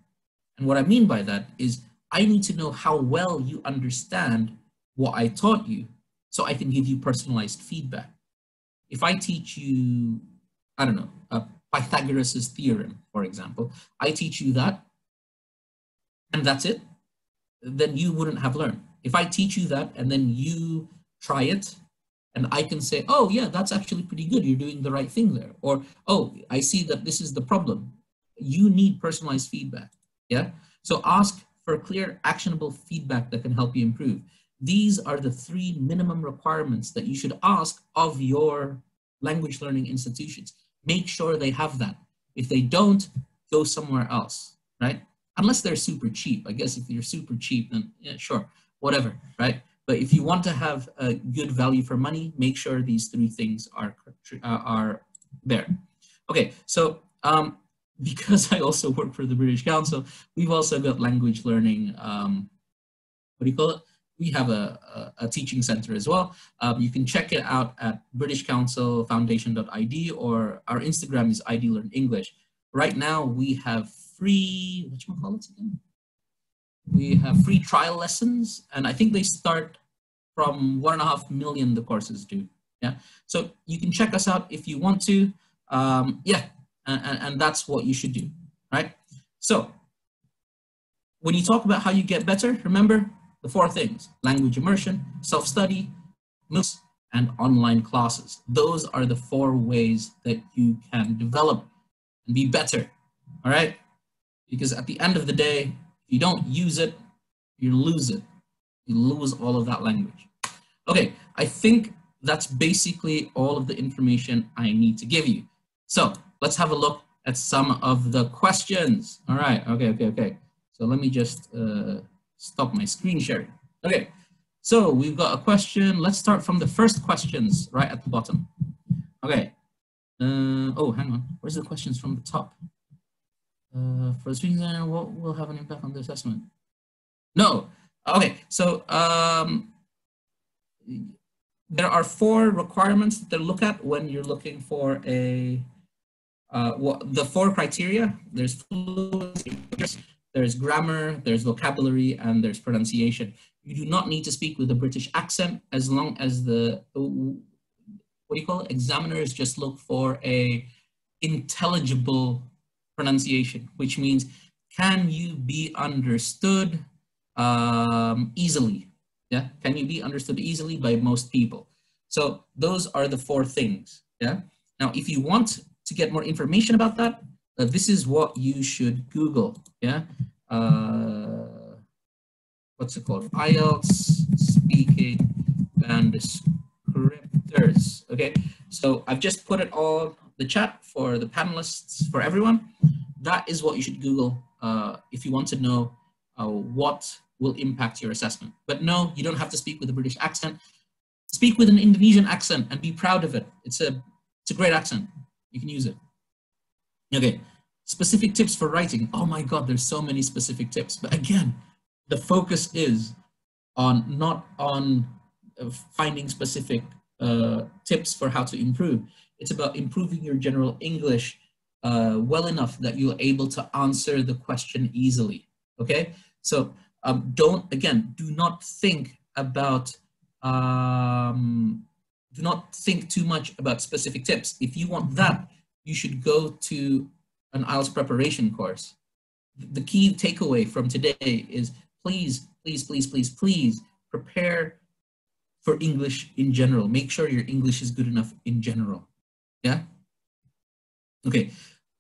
And what I mean by that is I need to know how well you understand what I taught you so I can give you personalized feedback. If I teach you, I don't know, a Pythagoras' theorem, for example, I teach you that, and that's it, then you wouldn't have learned. If I teach you that and then you try it, and I can say, oh yeah, that's actually pretty good. You're doing the right thing there. Or, oh, I see that this is the problem. You need personalized feedback. Yeah. So ask for clear, actionable feedback that can help you improve. These are the three minimum requirements that you should ask of your language learning institutions make sure they have that. If they don't, go somewhere else, right? Unless they're super cheap. I guess if you're super cheap, then yeah, sure, whatever, right? But if you want to have a good value for money, make sure these three things are, uh, are there. Okay, so um, because I also work for the British Council, we've also got language learning, um, what do you call it? we have a, a, a teaching center as well. Um, you can check it out at British Council Foundation.id or our Instagram is ID Learn English. Right now we have free, what you call it again? We have free trial lessons and I think they start from one and a half million the courses do. Yeah, so you can check us out if you want to. Um, yeah, and, and that's what you should do, right? So when you talk about how you get better, remember the four things, language immersion, self-study, MOOCs, and online classes. Those are the four ways that you can develop and be better, all right? Because at the end of the day, you don't use it, you lose it. You lose all of that language. Okay, I think that's basically all of the information I need to give you. So let's have a look at some of the questions. All right, okay, okay, okay. So let me just uh, stop my screen sharing. Okay, so we've got a question. Let's start from the first questions right at the bottom. Okay. Uh, oh, hang on. Where's the questions from the top? Uh, for the student designer, what will have an impact on the assessment? No. Okay, so um, there are four requirements to look at when you're looking for a uh, what the four criteria. There's fluency, there's grammar, there's vocabulary, and there's pronunciation. You do not need to speak with a British accent as long as the what do you call it? Examiners just look for a intelligible pronunciation, which means can you be understood um, easily? Yeah, can you be understood easily by most people? So those are the four things. Yeah. Now, if you want to get more information about that, uh, this is what you should Google. Yeah. Uh, what's it called? IELTS speaking band descriptors. Okay. So I've just put it all the chat for the panelists for everyone. That is what you should Google uh, if you want to know uh, what will impact your assessment. But no, you don't have to speak with a British accent. Speak with an Indonesian accent and be proud of it. It's a, it's a great accent. You can use it. Okay, specific tips for writing. Oh my God, there's so many specific tips. But again, the focus is on not on uh, finding specific uh, tips for how to improve. It's about improving your general English uh, well enough that you're able to answer the question easily. Okay, so um, don't, again, do not think about, um, do not think too much about specific tips. If you want that, you should go to an IELTS preparation course. The key takeaway from today is please, please, please, please, please prepare for English in general. Make sure your English is good enough in general. Yeah? Okay,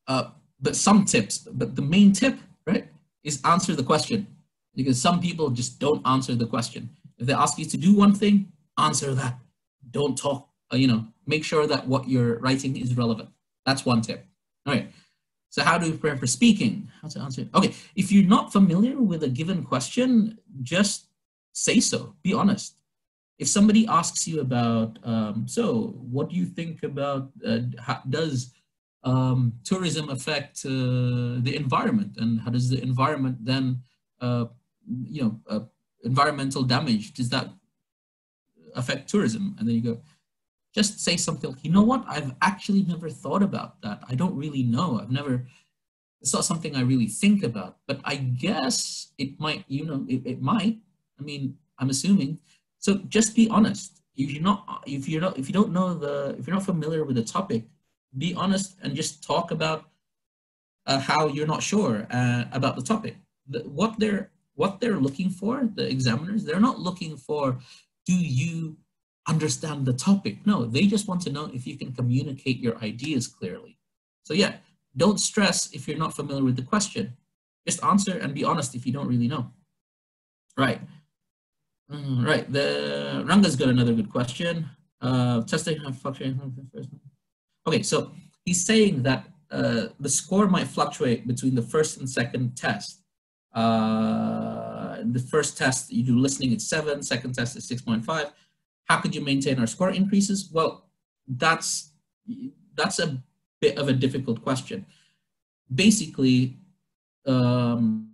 uh, but some tips, but the main tip, right, is answer the question because some people just don't answer the question. If they ask you to do one thing, answer that. Don't talk, uh, you know, make sure that what you're writing is relevant. That's one tip. All right. So how do we prepare for speaking? How to answer? Okay, if you're not familiar with a given question, just say so. Be honest. If somebody asks you about, um, so what do you think about, uh, how, does um, tourism affect uh, the environment and how does the environment then uh, you know, uh, environmental damage, does that affect tourism? And then you go, just say something like, you know what, I've actually never thought about that. I don't really know. I've never, it's not something I really think about, but I guess it might, you know, it, it might. I mean, I'm assuming. So just be honest. If you're not, if you're not, if you don't know the, if you're not familiar with the topic, be honest and just talk about uh, how you're not sure uh, about the topic. The, what they're what they're looking for, the examiners, they're not looking for, do you understand the topic? No, they just want to know if you can communicate your ideas clearly. So yeah, don't stress if you're not familiar with the question. Just answer and be honest if you don't really know. Right. Mm, right. The Ranga's got another good question. Uh, testing Okay, so he's saying that uh, the score might fluctuate between the first and second test. Uh, the first test, you do listening, it's seven. Second test is 6.5. How could you maintain our score increases? Well, that's, that's a bit of a difficult question. Basically, um,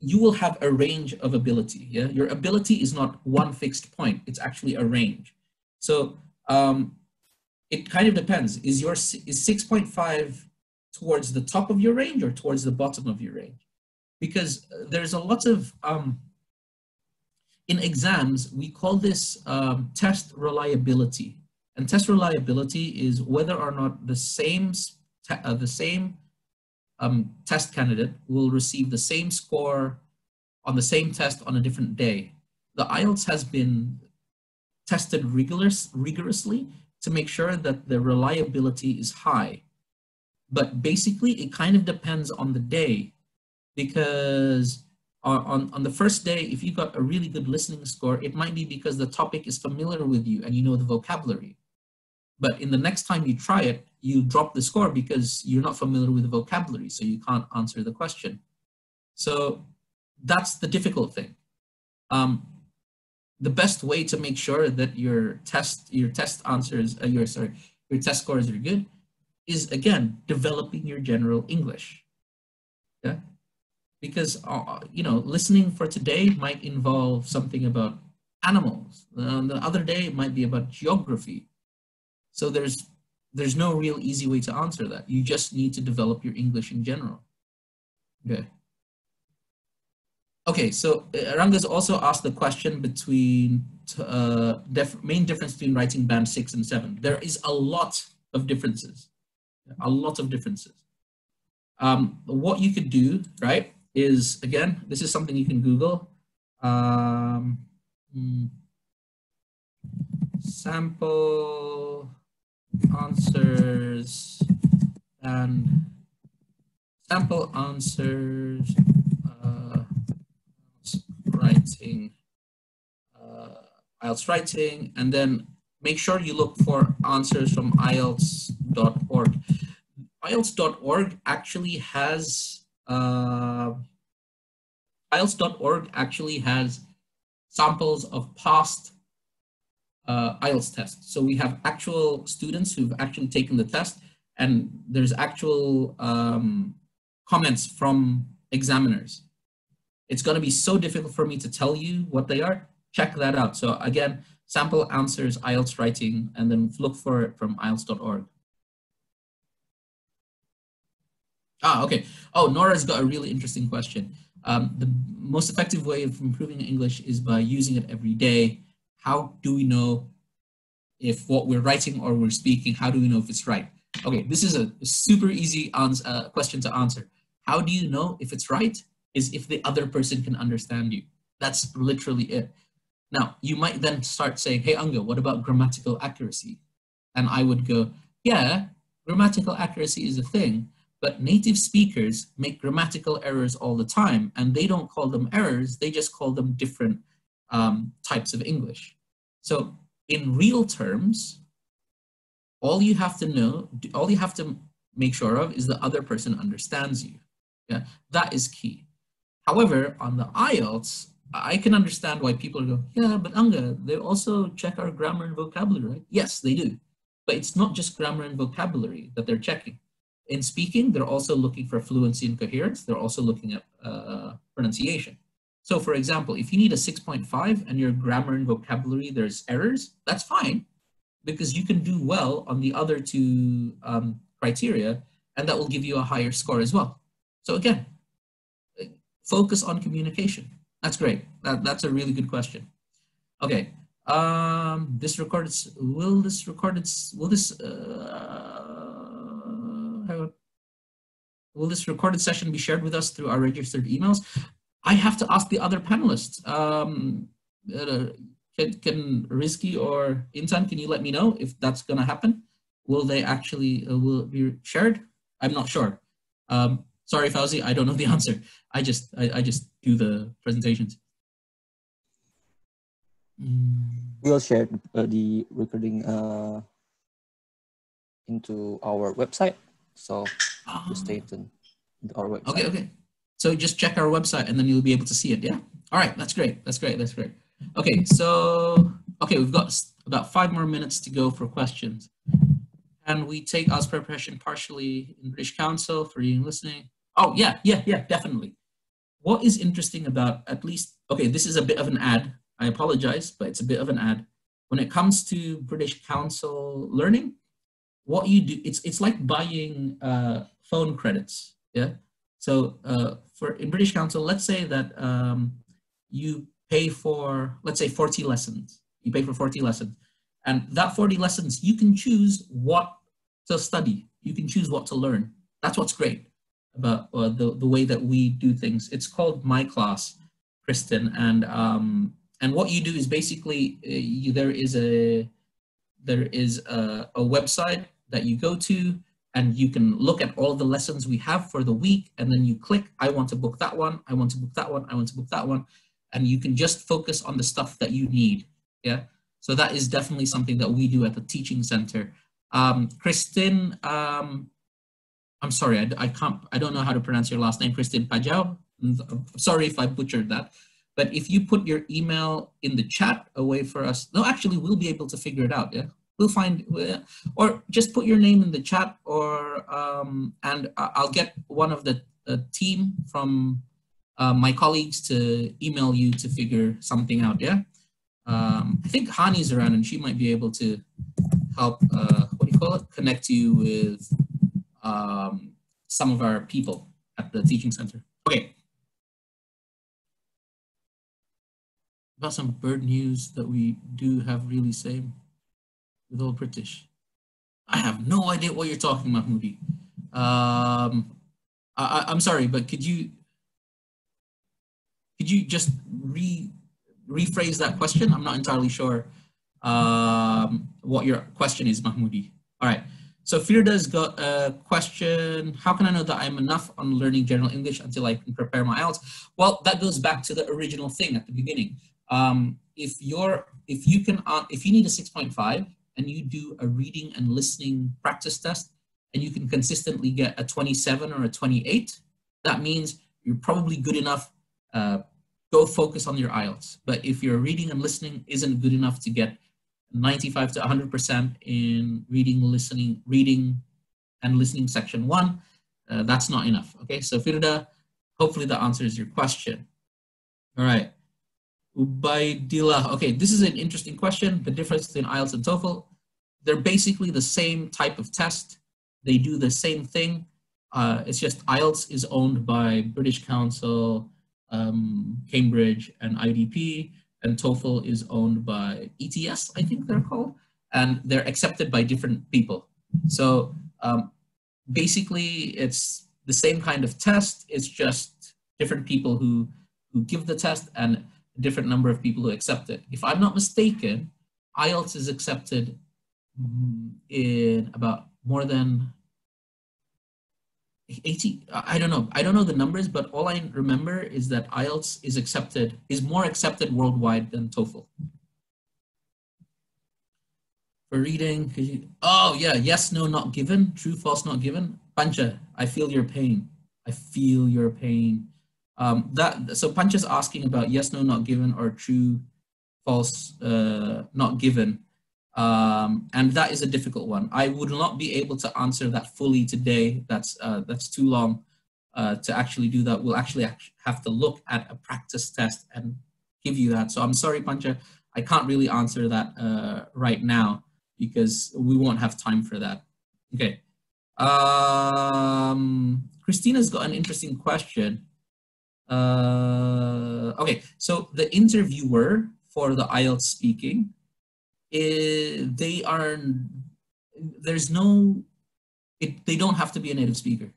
you will have a range of ability. Yeah, your ability is not one fixed point; it's actually a range. So um, it kind of depends. Is your is six point five towards the top of your range or towards the bottom of your range? because there's a lot of, um, in exams, we call this um, test reliability. And test reliability is whether or not the same, uh, the same um, test candidate will receive the same score on the same test on a different day. The IELTS has been tested rigorous, rigorously to make sure that the reliability is high. But basically, it kind of depends on the day because on, on the first day, if you got a really good listening score, it might be because the topic is familiar with you and you know the vocabulary. But in the next time you try it, you drop the score because you're not familiar with the vocabulary, so you can't answer the question. So that's the difficult thing. Um, the best way to make sure that your test, your test answers, uh, your sorry, your test scores are good, is again developing your general English. Yeah, because uh, you know listening for today might involve something about animals and the other day it might be about geography so there's there's no real easy way to answer that you just need to develop your english in general okay Okay, so uh, Ranga's also asked the question between uh, def main difference between writing band six and seven. There is a lot of differences, a lot of differences. Um, what you could do, right, is again, this is something you can Google. Um, hmm, sample answers and sample answers writing, uh, IELTS writing, and then make sure you look for answers from IELTS.org. IELTS.org actually has, uh, IELTS.org actually has samples of past uh, IELTS tests. So we have actual students who've actually taken the test and there's actual um, comments from examiners. It's going to be so difficult for me to tell you what they are. Check that out. So again, sample answers, IELTS writing, and then look for it from IELTS.org. Ah, okay. Oh, Nora's got a really interesting question. Um, the most effective way of improving English is by using it every day. How do we know if what we're writing or we're speaking, how do we know if it's right? Okay, this is a super easy answer, uh, question to answer. How do you know if it's right? is if the other person can understand you. That's literally it. Now, you might then start saying, hey, Angga, what about grammatical accuracy? And I would go, yeah, grammatical accuracy is a thing, but native speakers make grammatical errors all the time, and they don't call them errors, they just call them different um, types of English. So in real terms, all you have to know, all you have to make sure of is the other person understands you. Yeah, that is key. However, on the IELTS, I can understand why people go, yeah, but Angga, they also check our grammar and vocabulary, right? Yes, they do. But it's not just grammar and vocabulary that they're checking. In speaking, they're also looking for fluency and coherence. They're also looking at uh, pronunciation. So for example, if you need a 6.5 and your grammar and vocabulary, there's errors, that's fine because you can do well on the other two um, criteria and that will give you a higher score as well. So again, focus on communication. That's great. That, that's a really good question. Okay. Um, this recorded, will this recorded, will this, uh, will this recorded session be shared with us through our registered emails? I have to ask the other panelists. Um, uh, can, can Rizky or Intan, can you let me know if that's gonna happen? Will they actually, uh, will be shared? I'm not sure. Um, Sorry, Fauzi, I don't know the answer. I just I, I just do the presentations. Mm. We'll share uh, the recording uh, into our website, so oh. you stay tuned our website. Okay, okay. So just check our website, and then you'll be able to see it. Yeah. All right, that's great. That's great. That's great. Okay, so okay, we've got about five more minutes to go for questions. And we take IELTS preparation partially in British Council for and listening. Oh, yeah, yeah, yeah, definitely. What is interesting about at least, okay, this is a bit of an ad. I apologize, but it's a bit of an ad. When it comes to British Council learning, what you do, it's, it's like buying uh, phone credits, yeah? So uh, for in British Council, let's say that um, you pay for, let's say 40 lessons. You pay for 40 lessons. And that 40 lessons, you can choose what to study. You can choose what to learn. That's what's great about uh, the, the way that we do things. It's called My Class, Kristen, and um, and what you do is basically uh, you, there is a there is a, a website that you go to and you can look at all the lessons we have for the week and then you click I want to book that one, I want to book that one, I want to book that one and you can just focus on the stuff that you need. Yeah. So that is definitely something that we do at the teaching center. Um, Kristen um, I'm sorry, I, I can't, I don't know how to pronounce your last name, Christine Pajau. Sorry if I butchered that. But if you put your email in the chat away for us, no, actually, we'll be able to figure it out. Yeah, we'll find, or just put your name in the chat, or um, and I'll get one of the, the team from uh, my colleagues to email you to figure something out. Yeah, um, I think Hani's around, and she might be able to help. Uh, what do you call it? Connect you with um, some of our people at the teaching center. Okay. about some bird news that we do have really same all British. I have no idea what you're talking about, Moody. Um, I, I'm sorry, but could you could you just re rephrase that question? I'm not entirely sure um, what your question is, Mahmoudi. All right. So Firda's got a question. How can I know that I'm enough on learning general English until I can prepare my IELTS? Well, that goes back to the original thing at the beginning. Um, if you're, if you can, uh, if you need a 6.5 and you do a reading and listening practice test and you can consistently get a 27 or a 28, that means you're probably good enough. Uh, go focus on your IELTS. But if your reading and listening isn't good enough to get 95 to 100% in reading, listening, reading and listening section one, uh, that's not enough. Okay, so Firda, hopefully that answers your question. All right. Ubaidillah. Okay, this is an interesting question. The difference between IELTS and TOEFL. They're basically the same type of test. They do the same thing. Uh, it's just IELTS is owned by British Council, um, Cambridge, and IDP, and TOEFL is owned by ETS, I think they're called, and they're accepted by different people. So um, basically, it's the same kind of test. It's just different people who who give the test and different number of people who accept it. If I'm not mistaken, IELTS is accepted mm, in about more than 80 i don't know i don't know the numbers but all i remember is that ielts is accepted is more accepted worldwide than toefl. For reading you, oh yeah yes no not given true false not given. Pancha i feel your pain. I feel your pain um, that so pancha's asking about yes no not given or true false uh, not given um, and that is a difficult one. I would not be able to answer that fully today. That's, uh, that's too long uh, to actually do that. We'll actually have to look at a practice test and give you that. So I'm sorry, Pancha, I can't really answer that uh, right now because we won't have time for that. Okay. Um, Christina's got an interesting question. Uh, okay, so the interviewer for the IELTS speaking it, they are there's no it, they don't have to be a native speaker.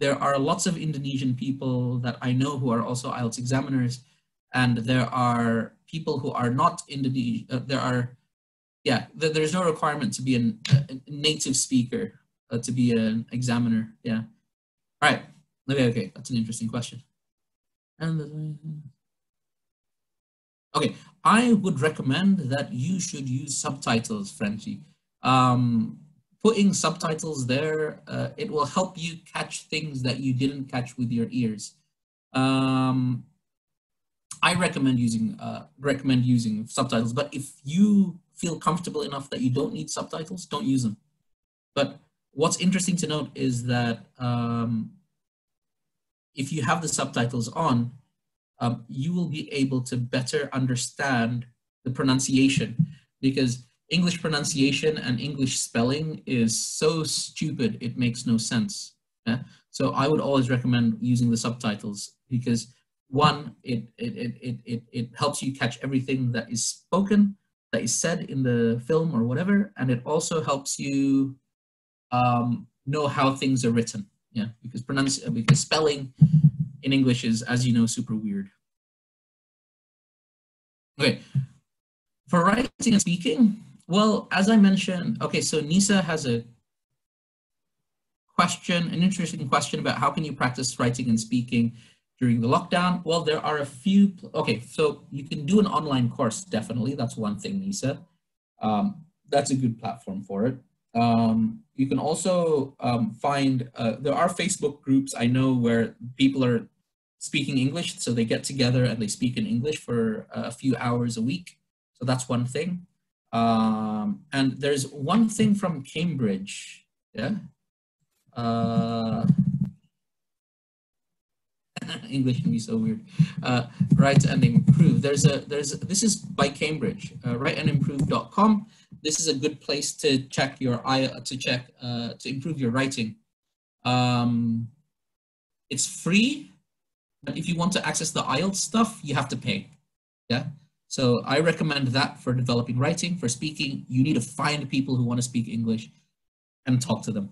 There are lots of indonesian people that i know who are also ielts examiners and there are people who are not indonesian uh, there are yeah th there's no requirement to be an, a native speaker uh, to be an examiner yeah. All right okay okay that's an interesting question and Okay, I would recommend that you should use subtitles, Frenchie. Um, putting subtitles there, uh, it will help you catch things that you didn't catch with your ears. Um, I recommend using uh, recommend using subtitles, but if you feel comfortable enough that you don't need subtitles, don't use them. But what's interesting to note is that um, if you have the subtitles on, um, you will be able to better understand the pronunciation because English pronunciation and English spelling is so stupid, it makes no sense. Yeah? So I would always recommend using the subtitles because one, it, it, it, it, it, helps you catch everything that is spoken, that is said in the film or whatever, and it also helps you um, know how things are written. Yeah, because pronounce because spelling in English is, as you know, super weird. Okay, for writing and speaking, well, as I mentioned, okay, so Nisa has a question, an interesting question about how can you practice writing and speaking during the lockdown? Well, there are a few, okay, so you can do an online course, definitely. That's one thing, Nisa. Um, that's a good platform for it. Um, you can also um, find, uh, there are Facebook groups I know where people are speaking English, so they get together and they speak in English for a few hours a week. So that's one thing. Um, and there's one thing from Cambridge, yeah. Uh, English can be so weird. Uh, write and improve. There's a there's this is by Cambridge. Uh, writeandimprove.com. This is a good place to check your eye to check uh, to improve your writing. Um, it's free but if you want to access the IELTS stuff, you have to pay. Yeah. So I recommend that for developing writing. For speaking, you need to find people who want to speak English and talk to them.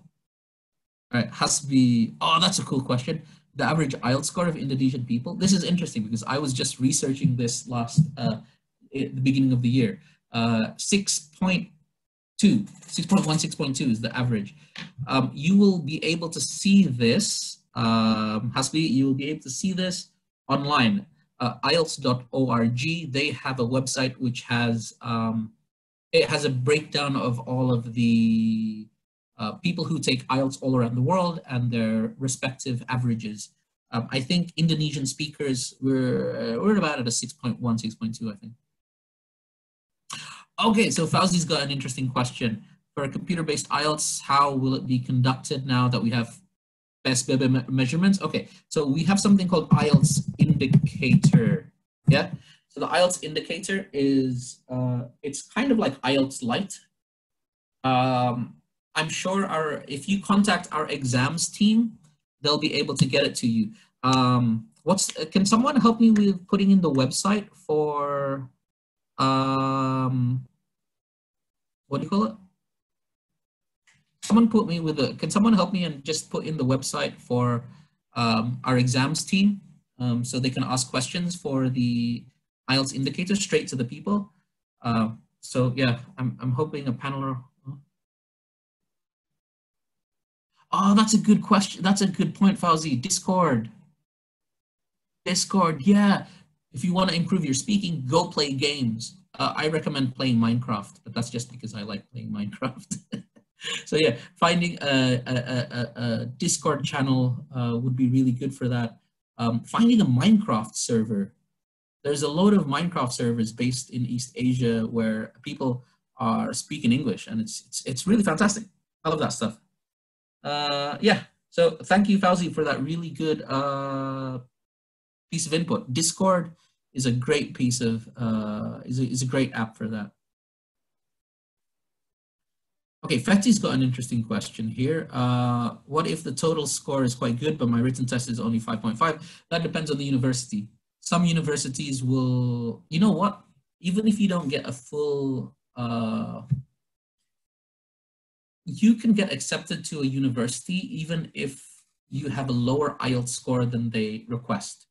All right, has to be, oh, that's a cool question. The average IELTS score of Indonesian people. This is interesting because I was just researching this last, uh, the beginning of the year. Uh, 6.2, 6.1, 6.2 is the average. Um, you will be able to see this, um, Hasbi, you will be able to see this online uh, IELTS.org, they have a website which has um, it has a breakdown of all of the uh, people who take IELTS all around the world and their respective averages. Um, I think Indonesian speakers were uh, we're about at a 6.1, 6.2, I think. Okay, so Fauzi's got an interesting question. For a computer-based IELTS, how will it be conducted now that we have SBB me measurements. Okay, so we have something called IELTS indicator. Yeah, so the IELTS indicator is, uh, it's kind of like IELTS Lite. Um, I'm sure our, if you contact our exams team, they'll be able to get it to you. Um, what's, can someone help me with putting in the website for, um, what do you call it? someone put me with a, can someone help me and just put in the website for um, our exams team um, so they can ask questions for the IELTS indicator straight to the people. Uh, so yeah, I'm, I'm hoping a paneler. Oh, that's a good question. That's a good point, Fauzi. Discord. Discord, yeah. If you want to improve your speaking, go play games. Uh, I recommend playing Minecraft, but that's just because I like playing Minecraft. so yeah, finding a, a, a, a Discord channel uh, would be really good for that. Um, finding a Minecraft server. There's a load of Minecraft servers based in East Asia where people are speaking English and it's, it's, it's really fantastic. I love that stuff. Uh, yeah, so thank you, Fauzi, for that really good uh, piece of input. Discord is a great piece of, uh, is, a, is a great app for that. Okay, Fetty's got an interesting question here. Uh, what if the total score is quite good, but my written test is only 5.5? That depends on the university. Some universities will, you know what? Even if you don't get a full, uh, you can get accepted to a university even if you have a lower IELTS score than they request.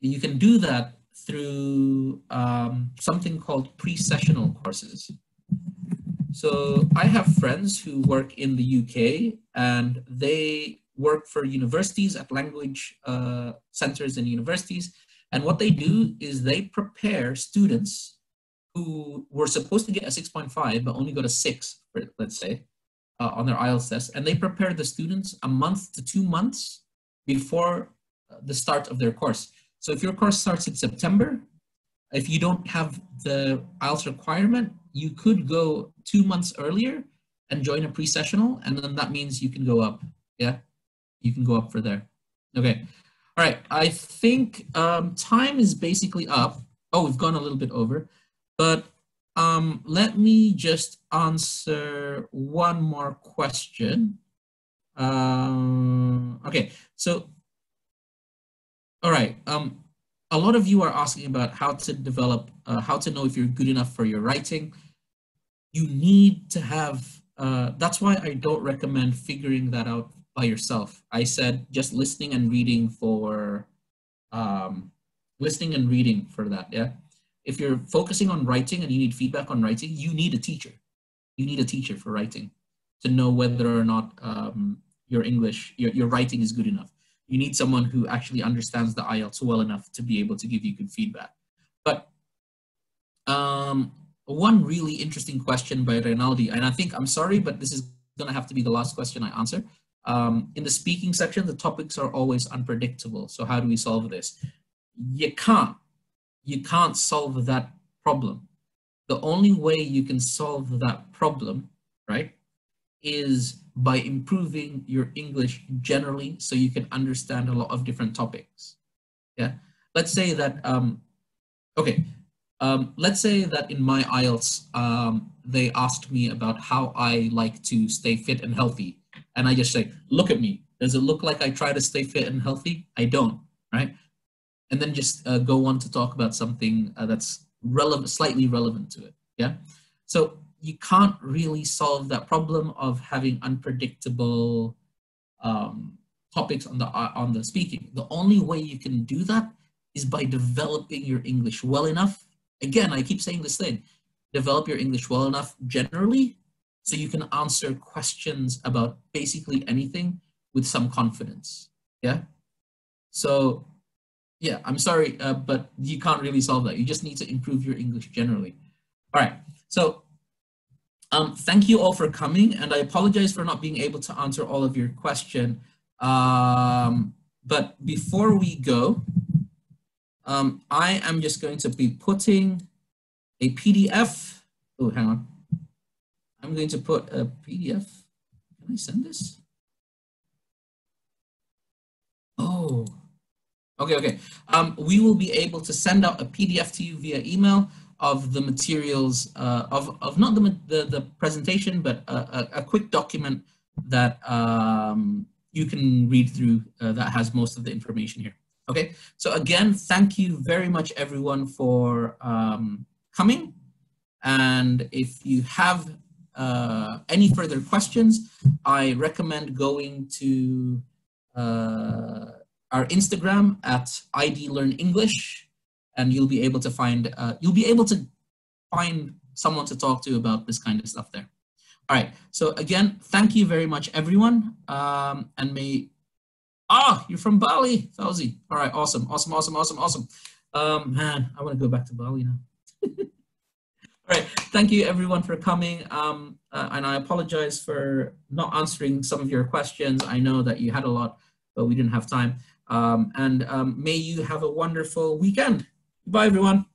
You can do that through um, something called pre-sessional courses. So I have friends who work in the UK and they work for universities at language uh, centers and universities. And what they do is they prepare students who were supposed to get a 6.5 but only got a 6, let's say, uh, on their IELTS test. And they prepare the students a month to two months before the start of their course. So if your course starts in September, if you don't have the IELTS requirement, you could go two months earlier and join a pre-sessional, and then that means you can go up. Yeah, you can go up for there. Okay. All right. I think um, time is basically up. Oh, we've gone a little bit over, but um, let me just answer one more question. Um, okay. So, all right. Um, a lot of you are asking about how to develop, uh, how to know if you're good enough for your writing. You need to have, uh, that's why I don't recommend figuring that out by yourself. I said just listening and reading for, um, listening and reading for that, yeah? If you're focusing on writing and you need feedback on writing, you need a teacher. You need a teacher for writing to know whether or not um, your English, your, your writing is good enough you need someone who actually understands the IELTS well enough to be able to give you good feedback. But um, one really interesting question by Rinaldi, and I think, I'm sorry, but this is gonna have to be the last question I answer. Um, in the speaking section, the topics are always unpredictable. So how do we solve this? You can't. You can't solve that problem. The only way you can solve that problem, right, is by improving your English generally so you can understand a lot of different topics. Yeah, let's say that, um, okay, um, let's say that in my IELTS, um, they asked me about how I like to stay fit and healthy. And I just say, look at me. Does it look like I try to stay fit and healthy? I don't, right? And then just uh, go on to talk about something uh, that's relevant, slightly relevant to it. Yeah. So you can't really solve that problem of having unpredictable um, topics on the uh, on the speaking. The only way you can do that is by developing your English well enough. Again, I keep saying this thing: develop your English well enough generally, so you can answer questions about basically anything with some confidence. Yeah. So, yeah, I'm sorry, uh, but you can't really solve that. You just need to improve your English generally. All right. So um, thank you all for coming, and I apologize for not being able to answer all of your question. Um, but before we go, um, I am just going to be putting a PDF. Oh, hang on. I'm going to put a PDF. Can I send this? Oh, okay, okay. Um, we will be able to send out a PDF to you via email of the materials uh, of, of not the, the, the presentation, but a, a, a, quick document that um, you can read through uh, that has most of the information here. Okay, so again, thank you very much everyone for um, coming. And if you have uh, any further questions, I recommend going to uh, our Instagram at ID Learn English and you'll be able to find uh, you'll be able to find someone to talk to about this kind of stuff there. All right. So again, thank you very much, everyone. Um, and may ah, you're from Bali, Fauzi. All right. Awesome. Awesome. Awesome. Awesome. Awesome. Um, man, I want to go back to Bali now. All right. Thank you, everyone, for coming. Um, uh, and I apologize for not answering some of your questions. I know that you had a lot, but we didn't have time. Um, and um, may you have a wonderful weekend. Bye, everyone.